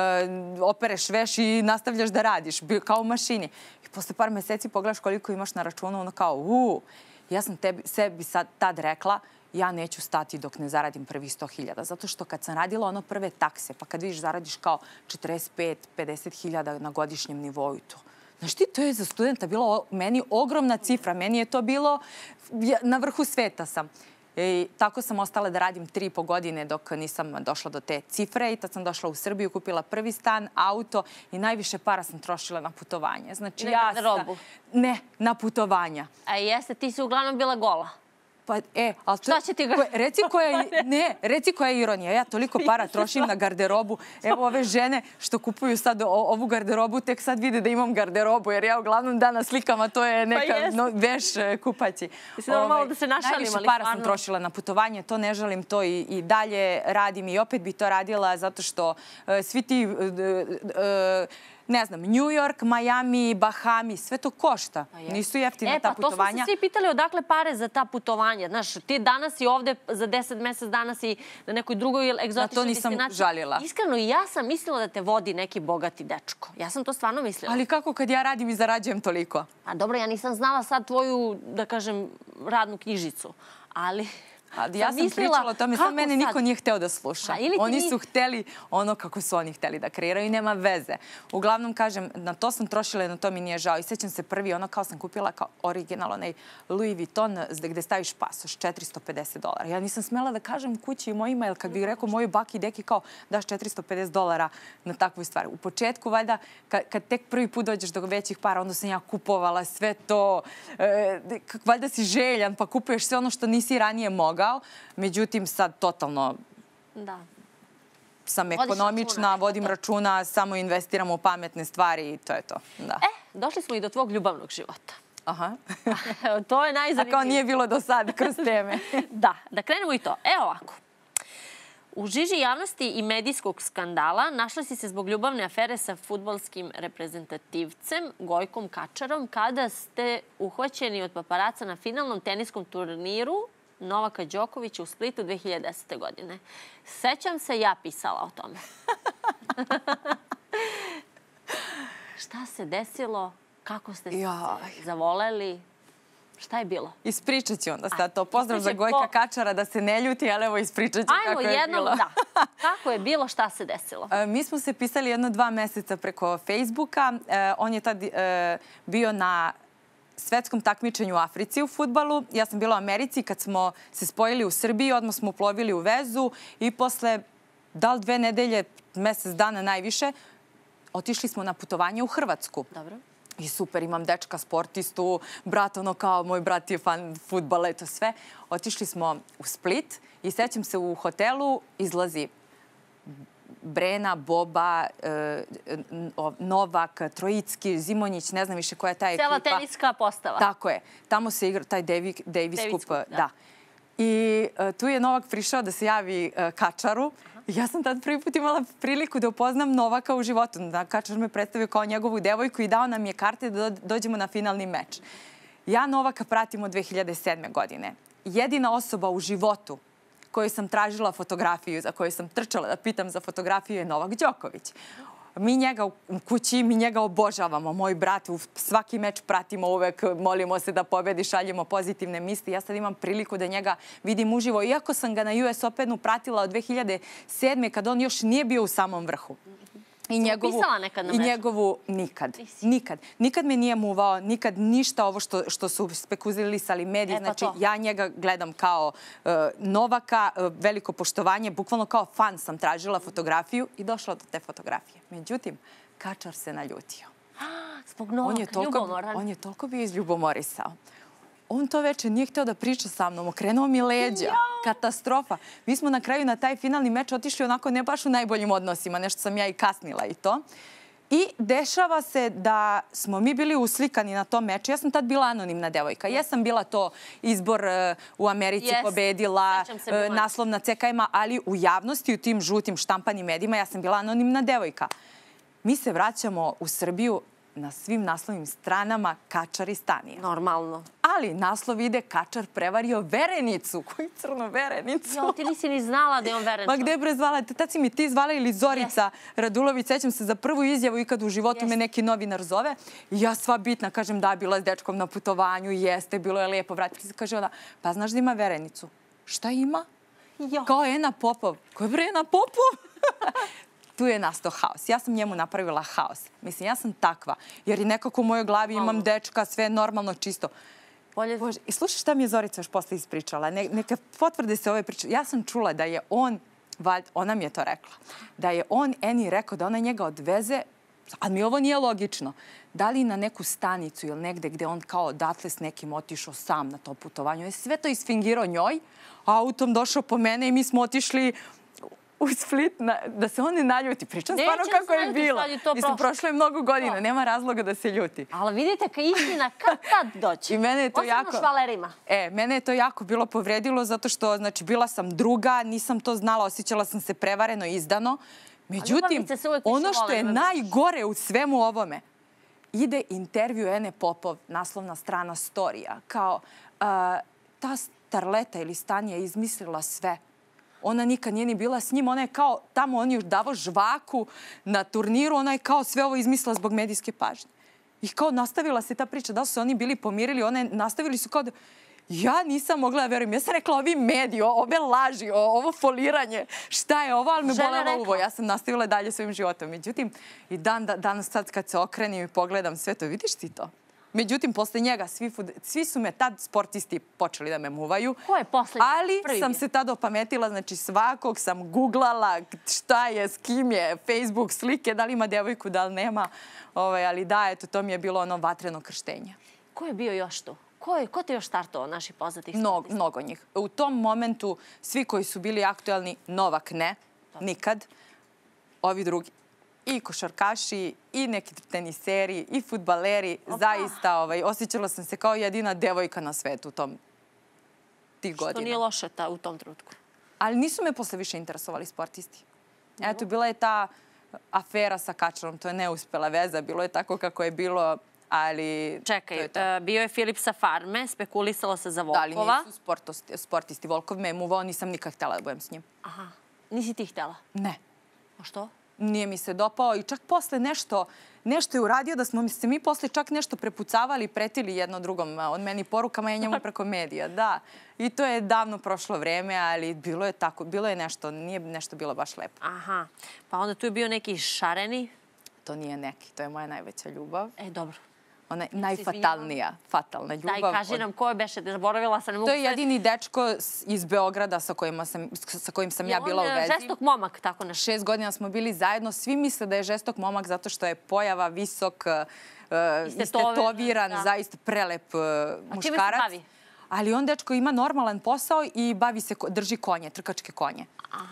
opereš veš i nastavljaš da radiš, kao u mašini. I posle par meseci pogledaš koliko imaš na računu, ono kao, uuu, ja sam tebi, sebi sad tad rekla, ja neću stati dok ne zaradim prvi 100.000. Zato što kad sam radila ono prve takse, pa kad vidiš zaradiš kao 45-50.000 na godišnjem nivou i to, Znaš ti, to je za studenta bilo meni ogromna cifra. Meni je to bilo, na vrhu sveta sam. I tako sam ostala da radim tri i po godine dok nisam došla do te cifre i tad sam došla u Srbiju, kupila prvi stan, auto i najviše para sam trošila na putovanje. Znači, ja... Na robu? Ne, na putovanja. A jeste, ti si uglavnom bila gola? Pa, e, ali Šta će ti ga... Reci *laughs* koja, ne, reci koja je ironija. Ja toliko para *laughs* trošim na garderobu. Evo ove žene što kupuju sad ovu garderobu, tek sad vide da imam garderobu, jer ja uglavnom dan na slikama, to je pa neka pa no, veš kupaći. Mislim, Ove, malo da se našalim, Najviše para sam trošila na putovanje, to ne želim, to i, i dalje radim i opet bi to radila zato što uh, svi ti... Uh, uh, ne znam, New York, Miami, Bahami, sve to košta. Pa Nisu jeftina e, ta putovanja. E, pa to su se svi pitali odakle pare za ta putovanja. Znaš, ti danas i ovde za 10 mesec danas i na nekoj drugoj egzotičnoj destinaciji. Na to nisam žalila. Iskreno, ja sam mislila da te vodi neki bogati dečko. Ja sam to stvarno mislila. Ali kako kad ja radim i zarađujem toliko? A dobro, ja nisam znala sad tvoju, da kažem, radnu knjižicu. Ali... A, ja sam mislila, pričala o tome, sad mene sad? niko nije hteo da sluša. A, oni su hteli ono kako su oni hteli da kreiraju i nema veze. Uglavnom, kažem, na to sam trošila i na to mi nije žao. I sećam se prvi, ono kao sam kupila kao original, onaj Louis Vuitton gde staviš pasoš, 450 dolara. Ja nisam smela da kažem kući i mojima, jer kad bih rekao moju baki i deki kao daš 450 dolara na takvu stvar. U početku, valjda, kad, kad tek prvi put dođeš do većih para, onda sam ja kupovala sve to. E, valjda si željan, pa kupuješ sve ono što nisi ranije mogao mogao. Međutim, sad totalno da. sam ekonomična, računa, vodim računa, samo investiram u pametne stvari i to je to. Da. E, došli smo i do tvog ljubavnog života. Aha. *laughs* to je najzanimljivije. A kao nije bilo do sad kroz teme. *laughs* da, da krenemo i to. Evo ovako. U žiži javnosti i medijskog skandala našla si se zbog ljubavne afere sa futbolskim reprezentativcem Gojkom Kačarom kada ste uhvaćeni od paparaca na finalnom teniskom turniru Novaka Đokovića u Splitu 2010. godine. Sećam se, ja pisala o tome. *laughs* Šta se desilo? Kako ste se zavoleli? Šta je bilo? Ispričat ću onda sad to. Pozdrav za Gojka po... Kačara da se ne ljuti, ali evo ispričat ću Ajmo kako jednom, je bilo. da. *laughs* Kako je bilo, šta se desilo? E, mi smo se pisali jedno dva meseca preko Facebooka. E, on je tad e, bio na svetskom takmičenju u Africi u futbalu. Ja sam bila u Americi kad smo se spojili u Srbiji, odmah smo uplovili u vezu i posle da li dve nedelje, mesec dana najviše, otišli smo na putovanje u Hrvatsku. Dobro. I super, imam dečka sportistu, brat ono kao moj brat je fan futbala i to sve. Otišli smo u Split i sećam se u hotelu izlazi Brena, Boba, e, Novak, Trojicki, Zimonjić, ne znam više koja je ta ekipa. Cela teniska postava. Tako je. Tamo se igra taj Davis, Davis, Cup. Da. da. I uh, tu je Novak prišao da se javi uh, Kačaru. Ja sam tad prvi put imala priliku da upoznam Novaka u životu. Da, Kačar me predstavio kao njegovu devojku i dao nam je karte da dođemo na finalni meč. Ja Novaka pratim od 2007. godine. Jedina osoba u životu kojoj sam tražila fotografiju, za koju sam trčala da pitam za fotografiju je Novak Đoković. Mi njega u kući, mi njega obožavamo. Moj brat, svaki meč pratimo uvek, molimo se da pobedi, šaljemo pozitivne misli. Ja sad imam priliku da njega vidim uživo. Iako sam ga na US Openu pratila od 2007. kad on još nije bio u samom vrhu. I njegovu, nekad na I njegovu nikad. Nikad. Nikad me nije muvao, nikad ništa ovo što, što su spekuzilisali mediji. E, pa znači, to. ja njega gledam kao uh, Novaka, uh, veliko poštovanje, bukvalno kao fan sam tražila fotografiju i došla do te fotografije. Međutim, Kačar se naljutio. *gasps* Zbog Novaka, on je toliko, ljubomoran. On je toliko bio izljubomorisao on to veče nije hteo da priča sa mnom, okrenuo mi leđa. Katastrofa. Mi smo na kraju na taj finalni meč otišli onako ne baš u najboljim odnosima, nešto sam ja i kasnila i to. I dešava se da smo mi bili uslikani na tom meču. Ja sam tad bila anonimna devojka. Ja sam bila to izbor uh, u Americi, yes. pobedila, uh, naslov na CKM-a, ali u javnosti, u tim žutim štampanim medijima, ja sam bila anonimna devojka. Mi se vraćamo u Srbiju na svim naslovnim stranama Kačar i Stanija. Normalno. Ali naslov ide Kačar prevario verenicu. *laughs* Koju crnu verenicu? Jo, ti nisi ni znala da je on veren Ma gde bre zvala? Tad si mi ti zvala ili Zorica Radulović. Sećam se za prvu izjavu i kad u životu me Jeste. neki novinar zove. I ja sva bitna kažem da, bila s dečkom na putovanju, jeste, bilo je lepo, vratiti se. Kaže ona, pa znaš da ima verenicu? Šta ima? Jo. Kao Ena Popov. Ko je bre Ena Popov? *laughs* tu je nastao haos. Ja sam njemu napravila haos. Mislim, ja sam takva. Jer i nekako u mojoj glavi imam dečka, sve normalno, čisto. Bolje... Bože, i slušaj šta mi je Zorica još posle ispričala. Ne, neka potvrde se ove priče. Ja sam čula da je on, valj, ona mi je to rekla, da je on Eni rekao da ona njega odveze, a mi ovo nije logično, da li na neku stanicu ili negde gde on kao odatle s nekim otišao sam na to putovanje. Je sve to isfingirao njoj, a autom došao po mene i mi smo otišli *laughs* u Split na, da se on ne naljuti. Pričam stvarno da kako je naljuti, bilo. Mislim, prošlo. je mnogo godina, To. nema razloga da se ljuti. Ali vidite ka istina *laughs* kad tad doći. I mene je to Osim jako... u švalerima. E, mene je to jako bilo povredilo zato što, znači, bila sam druga, nisam to znala, osjećala sam se prevareno, izdano. Međutim, ono što je ima najgore u svemu ovome, ide intervju Ene Popov, naslovna strana storija, kao a, ta starleta ili Stanja je izmislila sve. Ona nikad nije ni bila s njim, ona je kao, tamo on je davao žvaku na turniru, ona je kao sve ovo izmislila zbog medijske pažnje. I kao nastavila se ta priča, da su se oni bili pomirili, one nastavili su kao da... Ja nisam mogla da verujem. Ja sam rekla, ovi mediji, ove laži, ovo foliranje, šta je ovo, ali me bolelo uvo. Ja sam nastavila dalje svojim životom. Međutim, i dan, da, danas sad kad se okrenim i pogledam sve to, vidiš ti to? Međutim, posle njega svi, svi su me tad sportisti počeli da me muvaju. Ko je poslednji? Ali Prvi sam bio. se tada opametila, znači svakog sam googlala šta je, s kim je, Facebook, slike, da li ima devojku, da li nema. Ovaj, ali da, eto, to mi je bilo ono vatreno krštenje. Ko je bio još tu? Ko, je, ko te još startovao naših poznatih sportista? mnogo njih. U tom momentu svi koji su bili aktuelni, Novak ne, nikad. Ovi drugi. I košarkaši, i neki teniseri, i futbaleri. Zaista, ovaj, osjećala sam se kao jedina devojka na svetu u tom tih Što godina. nije loše ta, u tom trenutku. Ali nisu me posle više interesovali sportisti. Eto, bila je ta afera sa Kačarom, to je neuspela veza, bilo je tako kako je bilo, ali... to Čekaj, je to. e, bio je Filip sa farme, spekulisalo se za Da, ali Volkova. nisu sportosti, sportisti. Volkov me je muvao, nisam nikad htjela da budem s njim. Aha, nisi ti htela. Ne. A što? Nije mi se dopao i čak posle nešto, nešto je uradio da smo mi se mi posle čak nešto prepucavali i pretili jedno drugom. On meni porukama, ja njemu *laughs* preko medija. Da. I to je davno prošlo vreme, ali bilo je tako, bilo je nešto, nije nešto bilo baš lepo. Aha, pa onda tu je bio neki šareni. To nije neki, to je moja najveća ljubav. E, dobro. Ona je najfatalnija, fatalna ljubav. Daj, kaži nam ko je beše, zaboravila sam. Ne mogu To je jedini dečko iz Beograda sa, kojima sam, sa kojim sam Je ja on, bila u vezi. Žestok momak, tako nešto. Šest godina smo bili zajedno. Svi misle da je žestok momak zato što je pojava, visok, uh, Istetoviran, da. zaista prelep uh, čime se muškarac. bavi? Ali on, dečko, ima normalan posao i bavi se, drži konje, trkačke konje.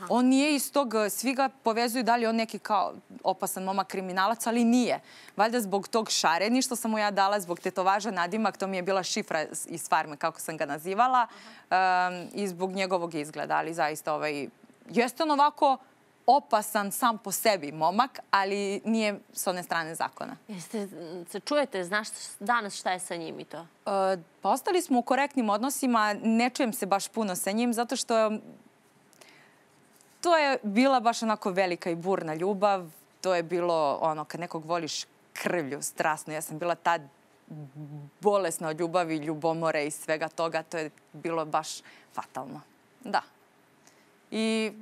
On nije iz tog, uh, svi ga povezuju da li on neki kao opasan momak kriminalac, ali nije. Valjda zbog tog šareni što sam mu ja dala, zbog tetovaža nadimak, to mi je bila šifra iz farme, kako sam ga nazivala, um, i zbog njegovog izgleda, ali zaista ovaj, jeste on ovako opasan sam po sebi momak, ali nije s one strane zakona. Jeste, m, se čujete, znaš danas šta je sa njim i to? E, pa ostali smo u korektnim odnosima, ne čujem se baš puno sa njim, zato što to je bila baš onako velika i burna ljubav. To je bilo ono, kad nekog voliš krvlju, strasno. Ja sam bila tad bolesna od ljubavi, ljubomore i svega toga. To je bilo baš fatalno. Da. I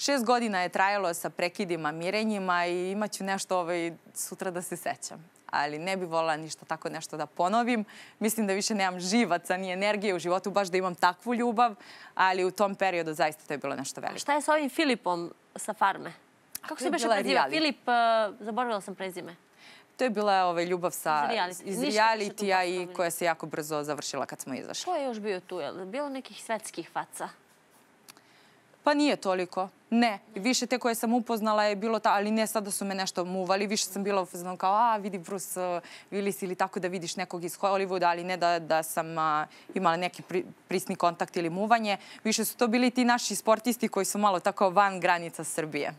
šest godina je trajalo sa prekidima, mirenjima i imaću nešto ovaj, sutra da se sećam. Ali ne bi volila ništa tako nešto da ponovim. Mislim da više nemam živaca ni energije u životu, baš da imam takvu ljubav, ali u tom periodu zaista to je bilo nešto A veliko. šta je sa ovim Filipom sa farme? Kako se beše reality. Filip, uh, zaboravila sam prezime. To je bila ovaj, ljubav sa, Iz realitija i koja se jako brzo završila kad smo izašli. Ko je još bio tu? Je bilo nekih svetskih faca? Pa nije toliko. Ne. Više te koje sam upoznala je bilo ta, ali ne sad da su me nešto muvali. Više sam bila u fazonu kao, a vidi Bruce uh, Willis ili tako da vidiš nekog iz Hollywooda, ali ne da, da sam a, imala neki pri, prisni kontakt ili muvanje. Više su to bili ti naši sportisti koji su malo tako van granica Srbije.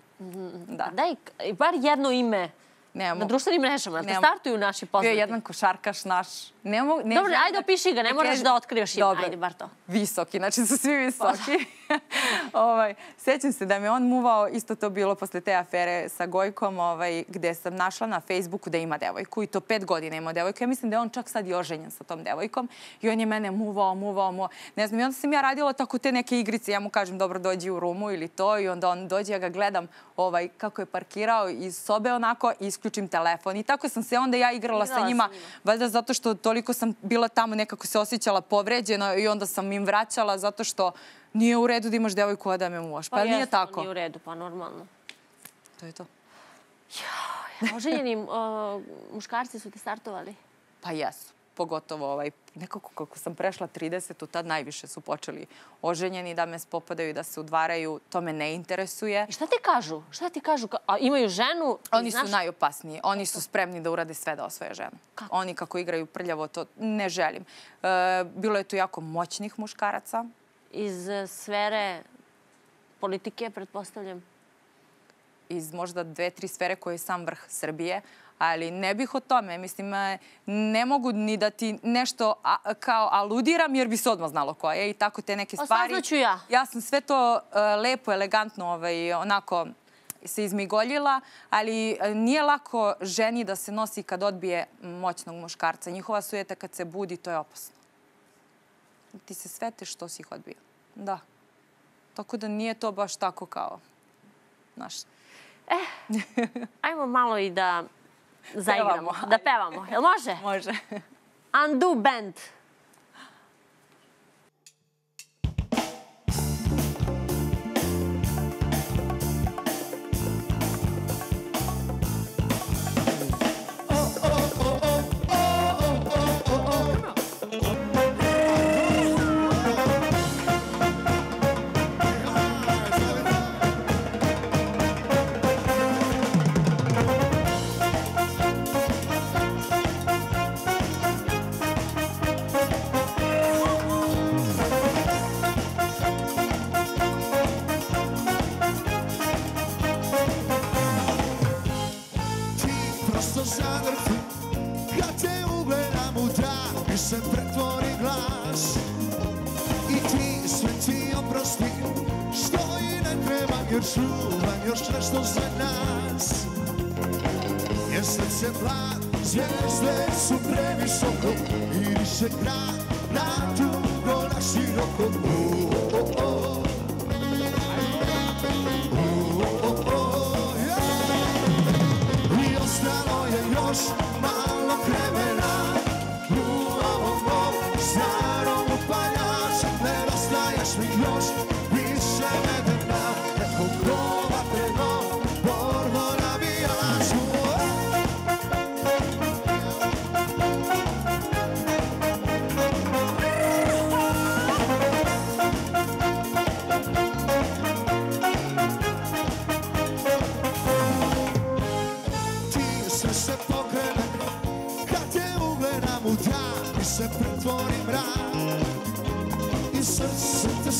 Da. A Daj, k- bar jedno ime Nemamo. Na društvenim mrežama, da startuju naši Bio poznati. je jedan košarkaš naš. Ne mogu, ne Dobro, želim ajde opiši ga, ne da moraš da otkrivaš ime, Dobro. ajde bar to. Visoki, znači su svi visoki. *laughs* *laughs* ovaj, sećam se da me on muvao, isto to bilo posle te afere sa Gojkom, ovaj, gde sam našla na Facebooku da ima devojku i to pet godina ima devojku. Ja mislim da je on čak sad i oženjen sa tom devojkom i on je mene muvao, muvao, muvao. Ne znam, i onda sam ja radila tako te neke igrice. Ja mu kažem, dobro, dođi u rumu ili to i onda on dođe, ja ga gledam ovaj, kako je parkirao iz sobe onako i isključim telefon. I tako sam se onda ja igrala, Igrala sa njima, njima. valjda zato što toliko sam bila tamo, nekako se osjećala povređeno i onda sam im vraćala zato što nije u redu da imaš devojku, a da me muvaš. Pa, nije jeste, tako. Nije u redu, pa normalno. To je to. Oženjeni *laughs* uh, muškarci su te startovali. Pa jesu. Pogotovo ovaj, nekako kako sam prešla 30, tad najviše su počeli oženjeni da me spopadaju i da se udvaraju. To me ne interesuje. I šta ti kažu? Šta ti kažu? Ka- A imaju ženu? Oni su najopasniji. Oni su spremni da urade sve da osvoje ženu. Kako? Oni kako igraju prljavo, to ne želim. E, bilo je tu jako moćnih muškaraca. Iz eh, sfere politike, pretpostavljam. iz možda dve, tri sfere koje je sam vrh Srbije, ali ne bih o tome. Mislim, e, ne mogu ni da ti nešto a, kao aludiram jer bi se odmah znalo ko je i tako te neke Pa stvari. saznaću ja. Ja sam sve to e, lepo, elegantno, ovaj, onako se izmigoljila, ali nije lako ženi da se nosi kad odbije moćnog muškarca. Njihova sujeta kad se budi, to je opasno. Ti se sveteš što si ih odbio. Da. Tako da nije to baš tako kao, znaš, *laughs* Ajmo malo i da zaigramo, Pevamo, da pevamo. Jel može? može. Undo Band. Se pretvori glas I ti sve ti oprosti Što i ne trebam jer čuvam još nešto za nas Jer srce plan Zvijezde su previsoko I više grad Na dugo na široko U, o, o. U, o, o, yeah. I ostalo je još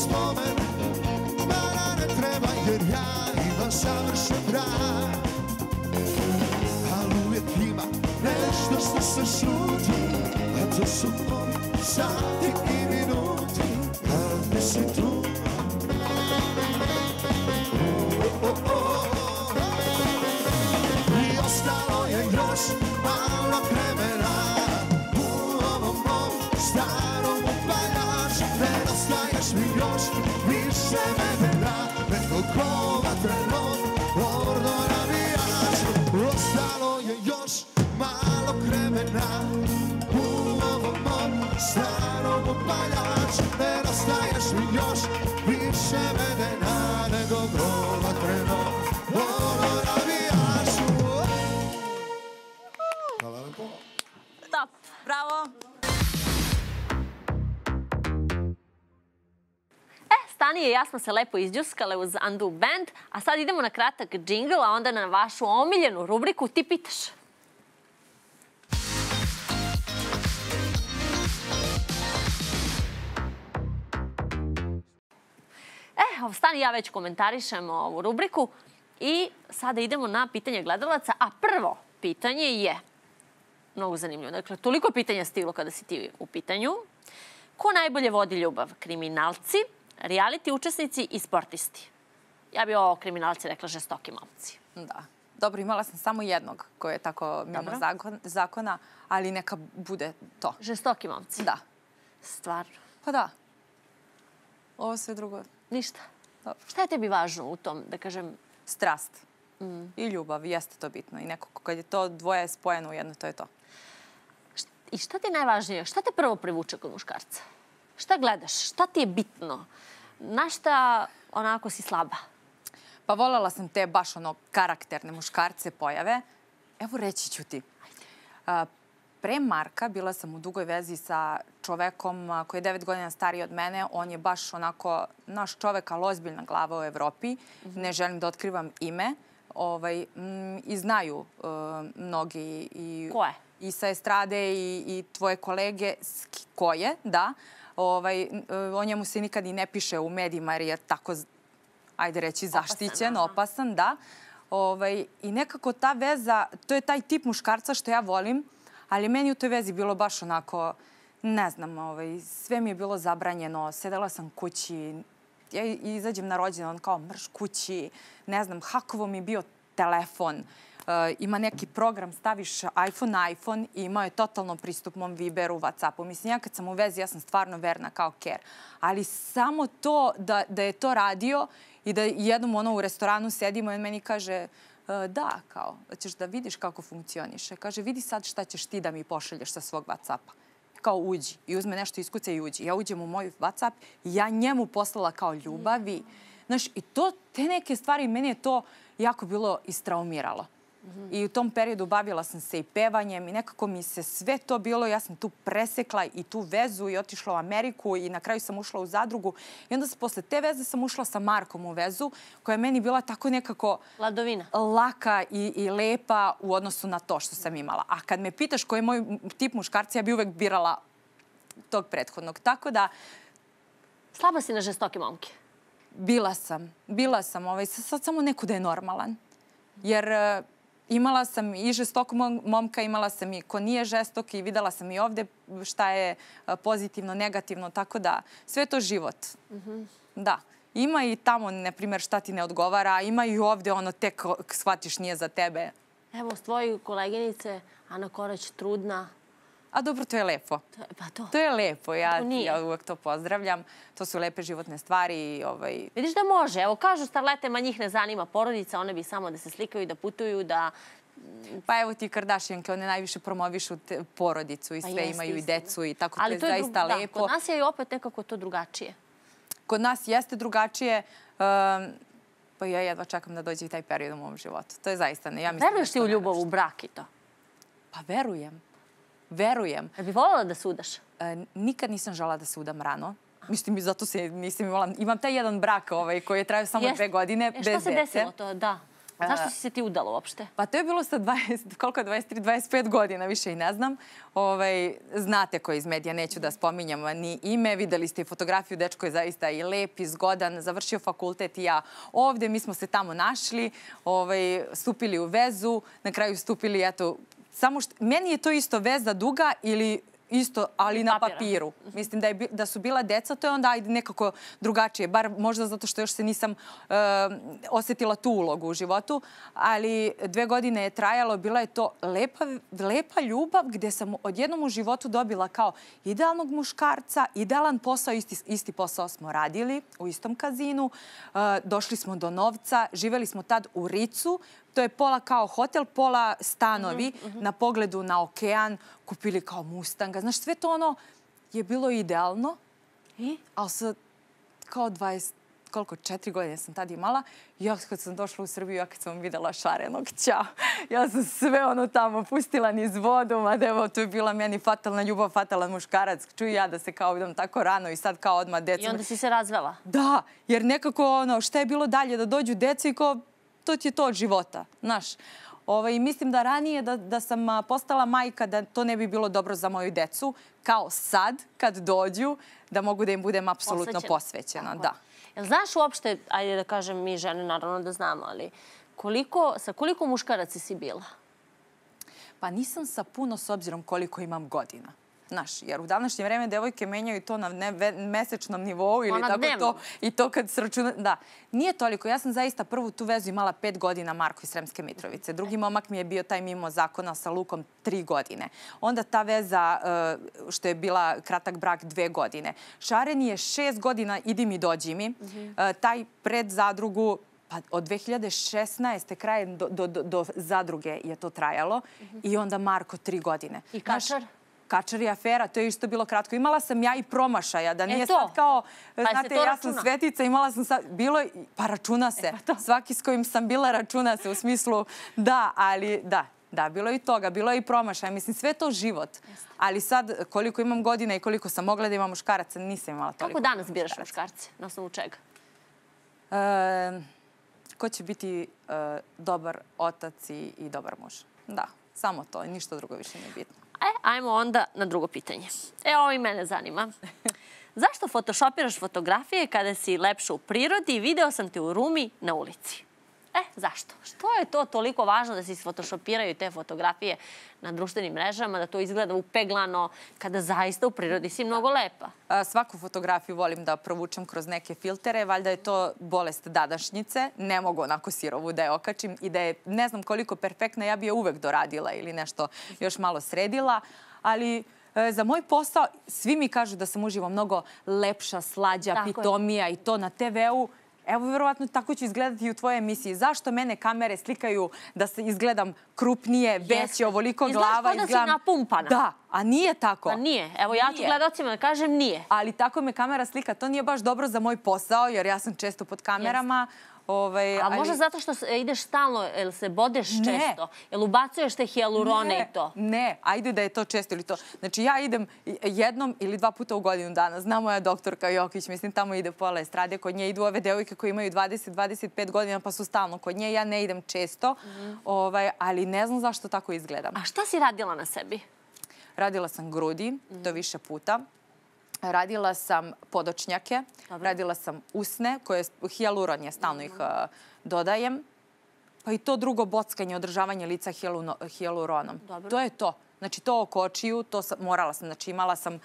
spomene Mana ne treba jer ja imam savršen brak Ali uvijek ima nešto što se šuti A to su moji sati i E, Stani i ja smo se lepo izđuskale uz Undo Band, a sad idemo na kratak džingl, a onda na vašu omiljenu rubriku Ti pitaš. E, Stani ja već komentarišemo ovu rubriku i sada idemo na pitanje gledalaca, a prvo, pitanje je mnogo zanimljivo. Dakle, toliko pitanja stiglo kada si ti u pitanju. Ko najbolje vodi ljubav? Kriminalci, reality učesnici i sportisti. Ja bi ovo kriminalci rekla žestoki momci. Da. Dobro, imala sam samo jednog koji je tako mimo zakon, zakona, ali neka bude to. Žestoki momci. Da. Stvarno. Pa da. Ovo sve drugo, Ništa. Dobro. Šta je tebi važno u tom, da kažem, strast mm. i ljubav, jeste to bitno. I nekako kad je to dvoje spojeno u jedno, to je to. i šta ti je najvažnije? Šta te prvo privuče kod muškarca? Šta gledaš? Šta ti je bitno? Na šta onako si slaba? Pa volela sam te baš ono karakterne muškarce pojave. Evo reći ću ti. A, pre Marka bila sam u dugoj vezi sa čovekom koji je devet godina stariji od mene. On je baš onako naš čovek, ali ozbiljna glava u Evropi. Ne želim da otkrivam ime. Ovaj, I znaju e, mnogi i, Ko je? i sa estrade i, i tvoje kolege ko je, da. Ovaj, e, o njemu se nikad i ne piše u medijima jer je tako, ajde reći, zaštićen, opasan, da. Ovaj, I nekako ta veza, to je taj tip muškarca što ja volim, ali meni u toj vezi bilo baš onako, ne znam, ovaj, sve mi je bilo zabranjeno, sedela sam kući, ja izađem na rođendan, on kao mrš kući, ne znam, hakovo mi bio telefon, Uh, ima neki program, staviš iPhone na iPhone i imao je totalno pristup mom Viberu, Whatsappu. Mislim, ja kad sam u vezi, ja sam stvarno verna kao ker. Ali samo to da, da je to radio i da jednom ono u restoranu sedimo i on meni kaže "E, da, kao, ćeš da vidiš kako funkcioniše. Kaže, vidi sad šta ćeš ti da mi pošalješ sa svog Whatsappa kao uđi i uzme nešto iskuca i uđi. Ja uđem u moj Whatsapp i ja njemu poslala kao ljubavi. Znaš, i to, te neke stvari, meni je to jako bilo istraumiralo. I u tom periodu bavila sam se i pevanjem i nekako mi se sve to bilo, ja sam tu presekla i tu vezu i otišla u Ameriku i na kraju sam ušla u zadrugu. I onda se, posle te veze sam ušla sa Markom u vezu koja je meni bila tako nekako Ladovina. laka i, i lepa u odnosu na to što sam imala. A kad me pitaš koji je moj tip muškarca, ja bi uvek birala tog prethodnog. Tako da, Slaba si na žestoke momke. bila sam, bila sam, ovaj, sad, samo neko da je normalan. Jer e, imala sam i žestokog mom- momka, imala sam i ko nije žestok i videla sam i ovde šta je e, pozitivno, negativno, tako da sve to život. Da. Ima i tamo, na primjer, šta ti ne odgovara, ima i ovde ono tek shvatiš nije za tebe. Evo, s tvoje koleginice, Ana Korać, trudna. A dobro, to je lepo. To pa to. To je lepo, ja, ja uvek to pozdravljam. To su lepe životne stvari ovaj, Vidiš da može. Evo, kažu starlete, ma njih ne zanima porodica, one bi samo da se slikaju, da putuju, da... Pa evo ti Kardashianke, one najviše promovišu te, porodicu i Pa sve imaju i decu i tako Ali to je zaista drug- lepo. Da, kod nas je i opet nekako to drugačije. Kod nas jeste drugačije. Um, pa ja jedva čekam da dođe i taj period u mom životu. To je zaista ne. Ja mislim Veruješ da ti u ljubav, u brak i to? Pa verujem. Verujem. Ja bi voljela da sudaš. E, nikad nisam žela da se udam rano. Mislim, i zato se nisam imala... Imam taj jedan brak ovaj, koji je trajao samo Jeste. dve godine, E, bez šta se dece. desilo to? Da. Zašto si se ti udala uopšte? Pa to je bilo sa 20, koliko, 23, 25 godina, više i ne znam. Ovaj, znate ko iz medija, neću da spominjam ni ime. Videli ste i fotografiju, dečko je zaista i lep i zgodan, završio fakultet i ja ovde. Mi smo se tamo našli, ovaj, stupili u vezu, na kraju stupili, eto, samo što, meni je to isto veza duga ili isto, ali na papiru. Mislim da, je, da su bila deca, to je onda ajde nekako drugačije. Bar možda zato što još se nisam uh, osetila tu ulogu u životu. Ali dve godine je trajalo, bila je to lepa, lepa ljubav gde sam odjednom u životu dobila kao idealnog muškarca, idealan posao, isti, isti posao smo radili u istom kazinu. Uh, došli smo do novca, živeli smo tad u Ricu, to je pola kao hotel, pola stanovi na pogledu na okean, kupili kao Mustanga. Znaš, sve to ono je bilo idealno, I? ali sa kao 20, koliko, četiri godine sam tad imala. Ja kad sam došla u Srbiju, ja kad sam videla šarenog, ćao. Ja sam sve ono tamo pustila niz vodu, mada evo, to je bila meni fatalna ljubav, fatalan muškarac. Čuj ja da se kao idem tako rano i sad kao odmah deca. I onda si se razvela. Da, jer nekako ono, šta je bilo dalje, da dođu deca i kao, to ti je to od života, znaš. Ovaj, mislim da ranije da, da sam postala majka, da to ne bi bilo dobro za moju decu, kao sad, kad dođu, da mogu da im budem apsolutno Posvećena. Tako Da. je. Jel znaš uopšte, ajde da kažem mi žene, naravno da znamo, ali koliko, sa koliko muškaraca si bila? Pa nisam sa puno s obzirom koliko imam godina. Znaš, jer u današnje vreme devojke menjaju to na ne, mesečnom nivou ili Ona tako dnevno. to. I to kad se računa... Da, nije toliko. Ja sam zaista prvu tu vezu imala pet godina Marko iz Sremske Mitrovice. Drugi momak mi je bio taj mimo zakona sa Lukom tri godine. Onda ta veza, uh, što je bila kratak brak, dve godine. Šareni je šest godina, idi mi, dođi mi. Uh, taj pred zadrugu Pa od 2016. krajem do, do, do, zadruge je to trajalo i onda Marko tri godine. I Kačar? Kačar i afera, to je isto bilo kratko. Imala sam ja i promašaja, da nije to. sad kao, Pa znate, ja računa? sam svetica, imala sam sad, bilo je, pa računa se. Svaki s kojim sam bila računa se u smislu, da, ali da, da, bilo je i toga, bilo je i promašaja. Mislim, sve to život. Ali sad, koliko imam godina i koliko sam mogla da imam muškaraca, nisam imala toliko. Kako danas biraš muškarce? Na osnovu čega? E, ko će biti e, dobar otac i, i dobar muž. Da, samo to, ništa drugo više nije bitno. E, ajmo onda na drugo pitanje. E, ovo i mene zanima. *laughs* Zašto photoshopiraš fotografije kada si lepša u prirodi i video sam te u Rumi na ulici? E, zašto? Što je to toliko važno da se isfotoshopiraju te fotografije na društvenim mrežama, da to izgleda upeglano, kada zaista u prirodi si mnogo lepa? A, Svaku fotografiju volim da provučem kroz neke filtere. Valjda je to bolest dadašnjice. Ne mogu onako sirovu da je okačim i da je ne znam koliko perfektna, ja bi je uvek doradila ili nešto još malo sredila. Ali e, za moj posao svi mi kažu da sam uživo mnogo lepša, slađa, Tako je. pitomija i to na TV-u. Evo, verovatno tako ću izgledati i u tvojoj emisiji. Zašto mene kamere slikaju da se izgledam krupnije, veće, Jeste. ovoliko Izgledaš glava? kao da si napumpana. Da, a nije tako. Pa nije. Evo, ja ću Nije. gledalcima da kažem nije. Ali tako me kamera slika. To nije baš dobro za moj posao, jer ja sam često pod kamerama. Ovaj, A ali... možda zato što ideš stalno, jel se bodeš Ne. često? Jel ubacuješ te hijalurone ne, i to? Ne, ajde da je to često ili to. Znači ja idem jednom ili dva puta u godinu dana. Zna moja doktorka Jokić, mislim tamo ide pola estrade. Kod nje idu ove devojke koje imaju 20-25 godina pa su stalno kod nje. Ja ne idem često, ovaj, ali ne znam zašto tako izgledam. A šta si radila na sebi? Radila sam grudi, to više puta. Radila sam podočnjake, Dobro. radila sam usne, koje hijaluron je, stalno ih uh, dodajem. Pa i to drugo bockanje, održavanje lica hijaluronom. To je to. Znači to oko očiju, to sam, morala sam, znači imala sam uh,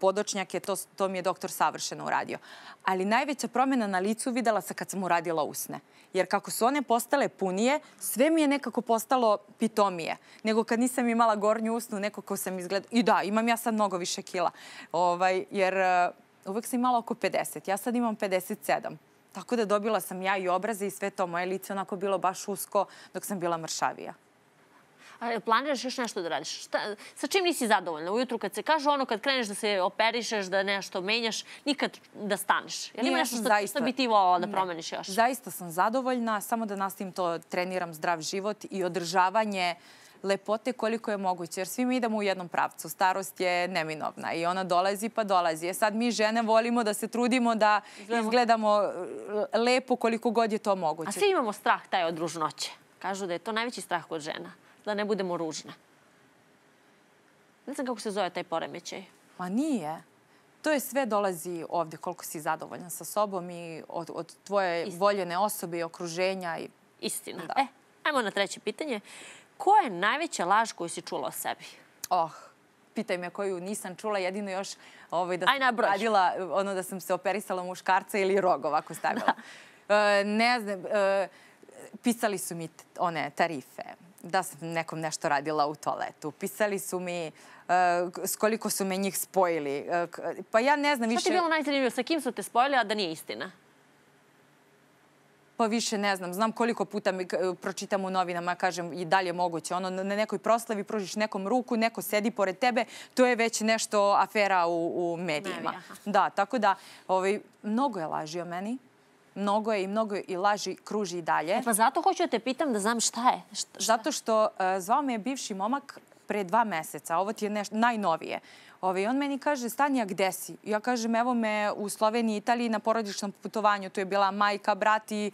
podočnjake, to, to mi je doktor savršeno uradio. Ali najveća promjena na licu videla sam kad sam uradila usne. Jer kako su one postale punije, sve mi je nekako postalo pitomije. Nego kad nisam imala gornju usnu, nekako sam izgledala... I da, imam ja sad mnogo više kila. Ovaj, jer uh, uvek sam imala oko 50. Ja sad imam 57. Tako da dobila sam ja i obraze i sve to. Moje lice onako bilo baš usko dok sam bila mršavija. Planiraš još nešto da radiš? Šta, sa čim nisi zadovoljna? Ujutru kad se kaže ono, kad kreneš da se operišeš, da nešto menjaš, nikad da staneš. Jel Nije, ima nešto što, zaista- što bi ti volala da promeniš još? Zaista sam zadovoljna, samo da nastavim to, treniram zdrav život i održavanje lepote koliko je moguće, jer svi mi idemo u jednom pravcu. Starost je neminovna i ona dolazi pa dolazi. E sad mi žene volimo da se trudimo da Izgledamo- izgledamo e, lepo koliko god je to moguće. A svi imamo strah taj od ružnoće. Kažu da je to najveći strah kod žena, da ne budemo ružne. Ne znam kako se zove taj poremećaj. Ma nije. To je sve dolazi ovde koliko si zadovoljan sa sobom i od, od tvoje Istina. voljene osobe i okruženja. I... Istina. Da. E, ajmo na treće pitanje. Koja je najveća laž koju si čula o sebi? Oh, pitaj me koju nisam čula, jedino još ovaj, da sam radila, ono da sam se operisala muškarca ili rog ovako stavila. E, ne znam, e, pisali su mi one tarife, da sam nekom nešto radila u toaletu. Pisali su mi e, s koliko su me njih spojili. E, pa ja ne znam Šta više... ti je bilo najzanimljivije? Sa kim su te spojili, a da nije istina? Pa više ne znam. Znam koliko puta mi k- pročitam u novinama, kažem i dalje moguće. Ono, na nekoj proslavi pružiš nekom ruku, neko sedi pored tebe, to je već nešto afera u, u medijima. Da, tako da ovaj, mnogo je laži o meni. Mnogo je i mnogo i laži kruži i dalje. E, pa zato hoću da te pitam da znam šta je. Šta? Zato što uh, zvao me je bivši momak pre dva meseca, ovo ti je najnovije. Ovaj, on meni kaže, Stanja, gde si? Ja kažem, evo me u Sloveniji, Italiji na porodičnom putovanju. Tu je bila majka, brat i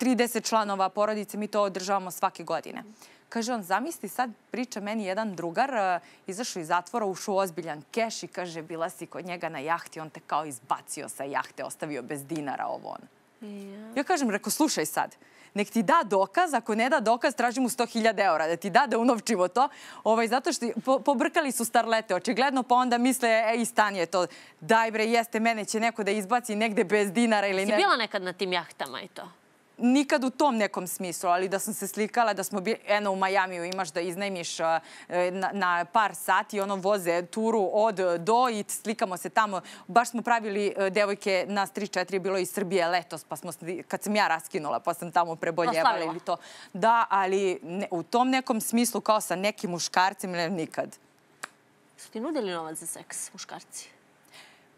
30 članova porodice. Mi to održavamo svake godine. Kaže on, zamisli sad, priča meni jedan drugar, uh, izašao iz zatvora, ušao u ozbiljan keš i kaže, bila si kod njega na jahti, on te kao izbacio sa jahte, ostavio bez dinara ovo ono. Ja kažem, reko, slušaj sad, nek ti da dokaz, ako ne da dokaz, traži mu 100.000 eura, da ti da da unovčimo to, ovaj, zato što po, pobrkali su starlete, očigledno, pa onda misle, e, i stan je to, daj bre, jeste, mene će neko da izbaci negde bez dinara ili Si ne. bila nekad na tim jahtama i to? Nikad u tom nekom smislu, ali da sam se slikala, da smo bili, eno u Majamiju imaš da iznajmiš uh, na, na par sati, ono voze turu od do i slikamo se tamo. Baš smo pravili uh, devojke, nas 3-4 je bilo iz Srbije letos, pa smo, kad sam ja raskinula, pa sam tamo preboljevala ili to. Da, ali ne, u tom nekom smislu kao sa nekim muškarcem, ne, nikad. Su ti nudili novac za seks, muškarci?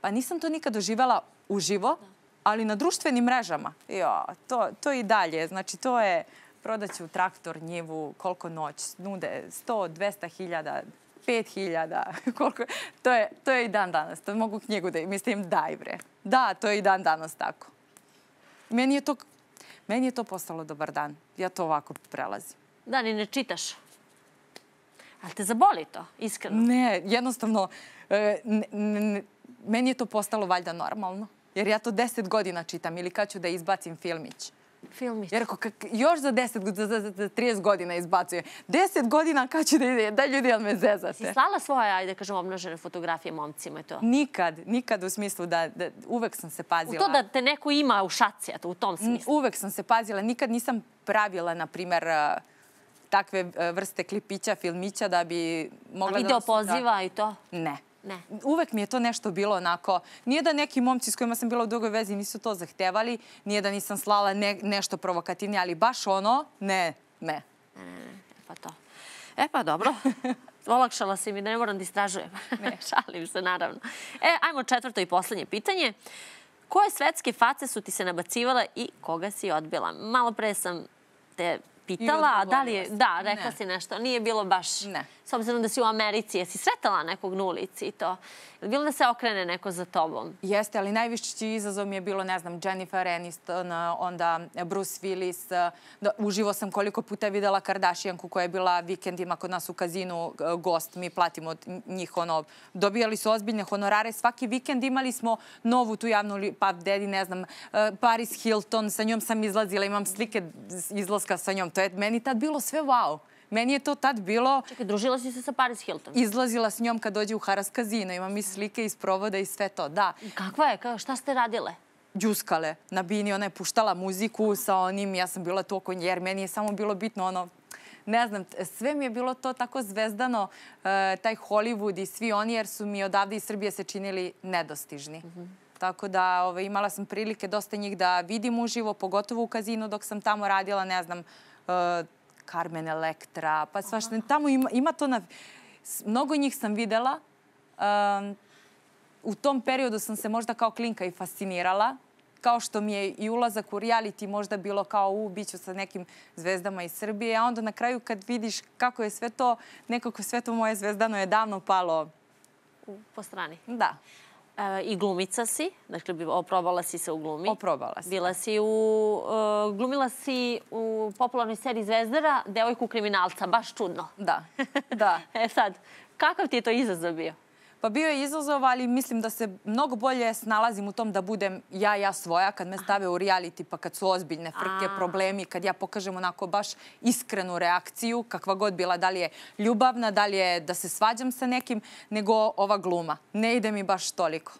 Pa nisam to nikad doživela uživo, ali na društvenim mrežama. Jo, to, to i dalje. Znači, to je prodaću traktor, njivu, koliko noć, nude 100, 200 hiljada, 5 hiljada, *laughs* koliko... To je, to je i dan danas. To mogu knjigu da mislim, daj bre. Da, to je i dan danas tako. Meni je to, meni je to postalo dobar dan. Ja to ovako prelazim. Da, ni ne čitaš. Ali te zaboli to, iskreno. Ne, jednostavno, ne, ne, meni je to postalo valjda normalno. Jer ja to deset godina čitam ili kad ću da izbacim filmić. Filmić. Jer ako još za 10, za, za, za 30 godina izbacuje. 10 godina kad ću da ide, da ljudi, jel me Si zezate? slala svoje, ajde kažem, obnažene fotografije momcima i to? Nikad, nikad u smislu da, da uvek sam se U pazila. to da te neko ima u šaci, u tom smislu. Uvek sam se pazila, nikad nisam pravila, na primer, eh, takve eh, vrste klipića, filmića da bi A mogla video da... poziva i to? Ne. Ne. Uvek mi je to nešto bilo onako, nije da neki momci s kojima sam bila u dugoj vezi nisu to zahtevali, nije da nisam slala ne, nešto provokativnije, ali baš ono, ne, ne. E, pa to. E pa dobro. *laughs* Olakšala si mi da ne moram da istražujem. Ne. *laughs* Šalim se, naravno. E, ajmo četvrto i poslednje pitanje. Koje svetske face su ti se nabacivale i koga si odbila? Malo pre sam te pitala, a da li je... Da, rekla Ne. si nešto. Nije bilo baš... Ne. S obzirom da si u Americi, jesi sretala nekog na ulici i to? Je bilo da se okrene neko za tobom? Jeste, ali najviši izazov mi je bilo, ne znam, Jennifer Aniston, onda Bruce Willis. Da, uživo sam koliko puta videla Kardashianku koja je bila vikendima kod nas u kazinu gost. Mi platimo njih, ono, dobijali su ozbiljne honorare. Svaki vikend imali smo novu tu javnu, li- pa dedi, ne znam, e, Paris Hilton, sa njom sam izlazila, imam slike izlaska sa njom. To je meni tad bilo sve wow. Meni je to tad bilo Čekaj, družila si se sa Paris Hilton. izlazila s njom kad dođe u Haras kazino, imam i slike iz provoda i sve to, da. Kakva je? Kao, šta ste radile? Đuskale na bini, ona je puštala muziku sa onim, ja sam bila nje, jer meni je samo bilo bitno ono, ne znam, sve mi je bilo to tako zvezdano, e, taj Hollywood i svi oni, jer su mi odavde iz Srbije se činili nedostižni. Tako da ovaj, imala sam prilike dosta njih da vidim uživo, pogotovo u kazinu dok sam tamo radila, ne znam, e, Carmen Electra, pa svašta. Tamo ima, ima to na... Mnogo njih sam videla. Um, u tom periodu sam se možda kao klinka i fascinirala. Kao što mi je i ulazak u reality možda bilo kao u biću sa nekim zvezdama iz Srbije. A onda na kraju kad vidiš kako je sve to, nekako sve to moje zvezdano je davno palo. Po strani. Da, E, I glumica si, dakle oprobala si se u glumi. oprobala sam. Bila si u, e, glumila si u popularnoj seriji Zvezdara devojku kriminalca, baš čudno. Da, da. *laughs* E sad, kakav ti je to izazov bio? Pa bio je izazov, ali mislim da se mnogo bolje snalazim u tom da budem ja, ja svoja, kad me stave u reality, pa kad su ozbiljne frke, problemi, kad ja pokažem onako baš iskrenu reakciju, kakva god bila, da li je ljubavna, da li je da se svađam sa nekim, nego ova gluma. Ne ide mi baš toliko.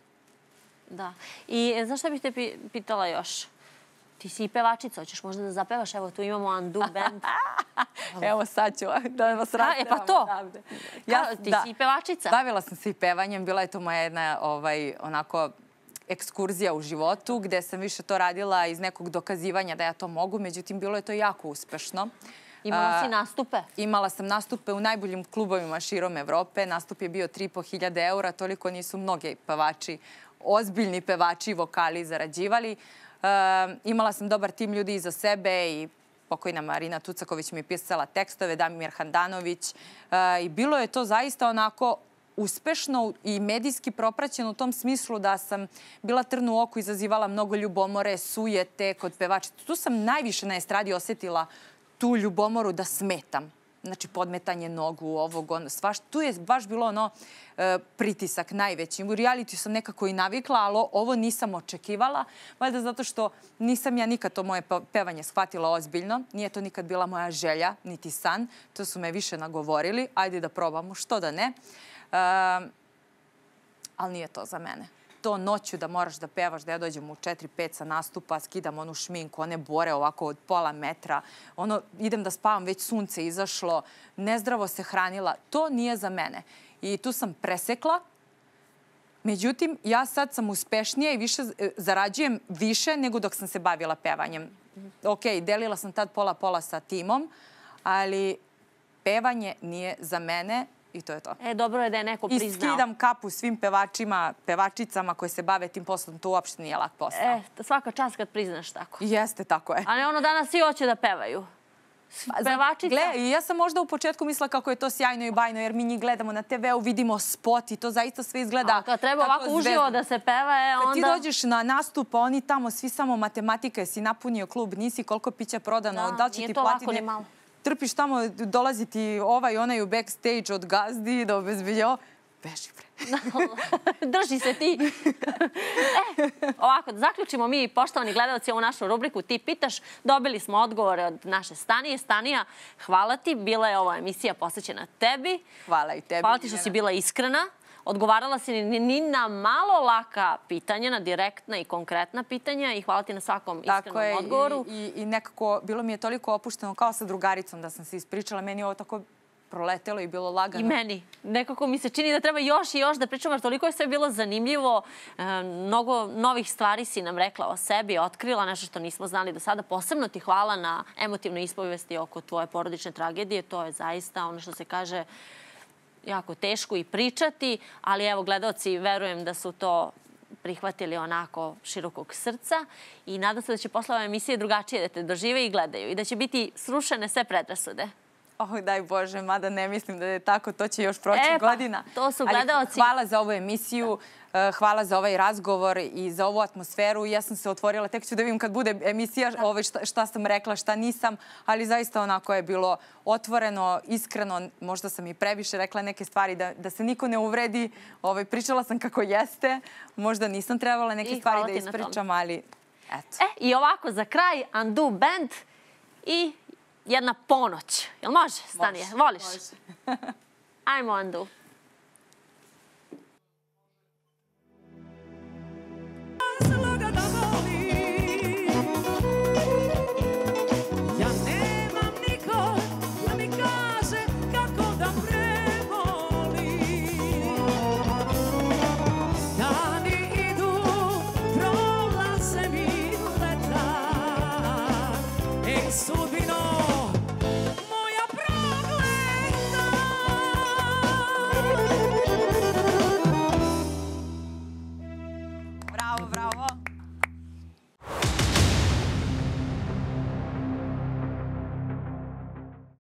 Da. I e, znaš šta bih te pi- pitala još? Ti si i pevačica, hoćeš možda da zapevaš? Evo, tu imamo Andu band. *laughs* Evo sad ću *laughs* da vas A, e, pa to. odavde. Kao, ti si i pevačica. Bavila sam se i pevanjem, bila je to moja jedna ovaj, onako ekskurzija u životu gde sam više to radila iz nekog dokazivanja da ja to mogu, međutim bilo je to jako uspešno. Imala si nastupe. Imala sam nastupe u najboljim klubovima širom Evrope. Nastup je bio 3.500 eura, toliko nisu mnogi pevači, ozbiljni pevači i vokali zarađivali. Imala sam dobar tim ljudi iza sebe i pokojna Marina Tucaković mi je pisala tekstove, Damir Handanović. E, I bilo je to zaista onako uspešno i medijski propraćeno u tom smislu da sam bila trn u oku, izazivala mnogo ljubomore, sujete kod pevača. Tu sam najviše na estradi osetila tu ljubomoru da smetam. Znači podmetanje nogu, ovog, ono, svaš, tu je baš bilo ono e, pritisak najveći. U realitiju sam nekako i navikla, ali ovo nisam očekivala, valjda zato što nisam ja nikad to moje pevanje shvatila ozbiljno, nije to nikad bila moja želja, niti san, to su me više nagovorili, ajde da probamo, što da ne. E, ali nije to za mene to noću da moraš da pevaš, da ja dođem u 4-5 sa nastupa, skidam onu šminku, one bore ovako od pola metra, ono, idem da spavam, već sunce izašlo, nezdravo se hranila. To nije za mene. I tu sam presekla, Međutim, ja sad sam uspešnija i više e, zarađujem više nego dok sam se bavila pevanjem. Ok, delila sam tad pola-pola sa timom, ali pevanje nije za mene I to je to. E, dobro je da je neko priznao. I skidam kapu svim pevačima, pevačicama koje se bave tim poslom. To uopšte nije lak posao. E, svaka čast kad priznaš tako. Jeste, tako je. A ne ono danas svi hoće da pevaju. Pa, pevačica. Gle, ja sam možda u početku mislila kako je to sjajno i bajno, jer mi njih gledamo na TV-u, vidimo spot i to zaista sve izgleda A kad treba ovako zvezno. uživo da se peva, je onda... Kad ti dođeš na nastup, oni tamo svi samo matematike, si napunio klub, nisi koliko pića prodano, da, da će ti platiti... Nije to lako ni malo trpiš tamo, dolazi ti ovaj onaj u backstage od gazdi da obezbilja beži bre. *laughs* Drži se ti. e, ovako, da zaključimo mi, poštovani gledalci, ovu našu rubriku Ti pitaš. Dobili smo odgovore od naše Stanije. Stanija, hvala ti. Bila je ova emisija posvećena tebi. Hvala i tebi. Hvala ti što si bila iskrena odgovarala si ni, ni na malo laka pitanja, na direktna i konkretna pitanja i hvala ti na svakom iskrenom tako je, odgovoru. I, i, I nekako bilo mi je toliko opušteno kao sa drugaricom da sam se ispričala. Meni je ovo tako proletelo i bilo lagano. I meni. Nekako mi se čini da treba još i još da pričamo, jer toliko je sve bilo zanimljivo. E, mnogo novih stvari si nam rekla o sebi, otkrila nešto što nismo znali do sada. Posebno ti hvala na emotivnoj ispovesti oko tvoje porodične tragedije. To je zaista ono što se kaže jako teško i pričati, ali evo, gledalci, verujem da su to prihvatili onako širokog srca i nadam se da će posle ove emisije drugačije da te dožive i gledaju i da će biti srušene sve predrasude. Oh, daj Bože, mada ne mislim da je tako, to će još proći e, pa, godina. To su gledalci. Ali hvala za ovu emisiju. Eh, hvala za ovaj razgovor i za ovu atmosferu. Ja sam se otvorila, tek ću da vidim kad bude emisija ovaj, šta, šta sam rekla, šta nisam, ali zaista onako je bilo otvoreno, iskreno, možda sam i previše rekla neke stvari da, da se niko ne uvredi. Ovaj, pričala sam kako jeste, možda nisam trebala neke I stvari da ispričam, ali eto. E, i ovako za kraj, Undo Band i jedna ponoć. Jel može, Stanije? Voliš? Može. *laughs* Ajmo, Undo.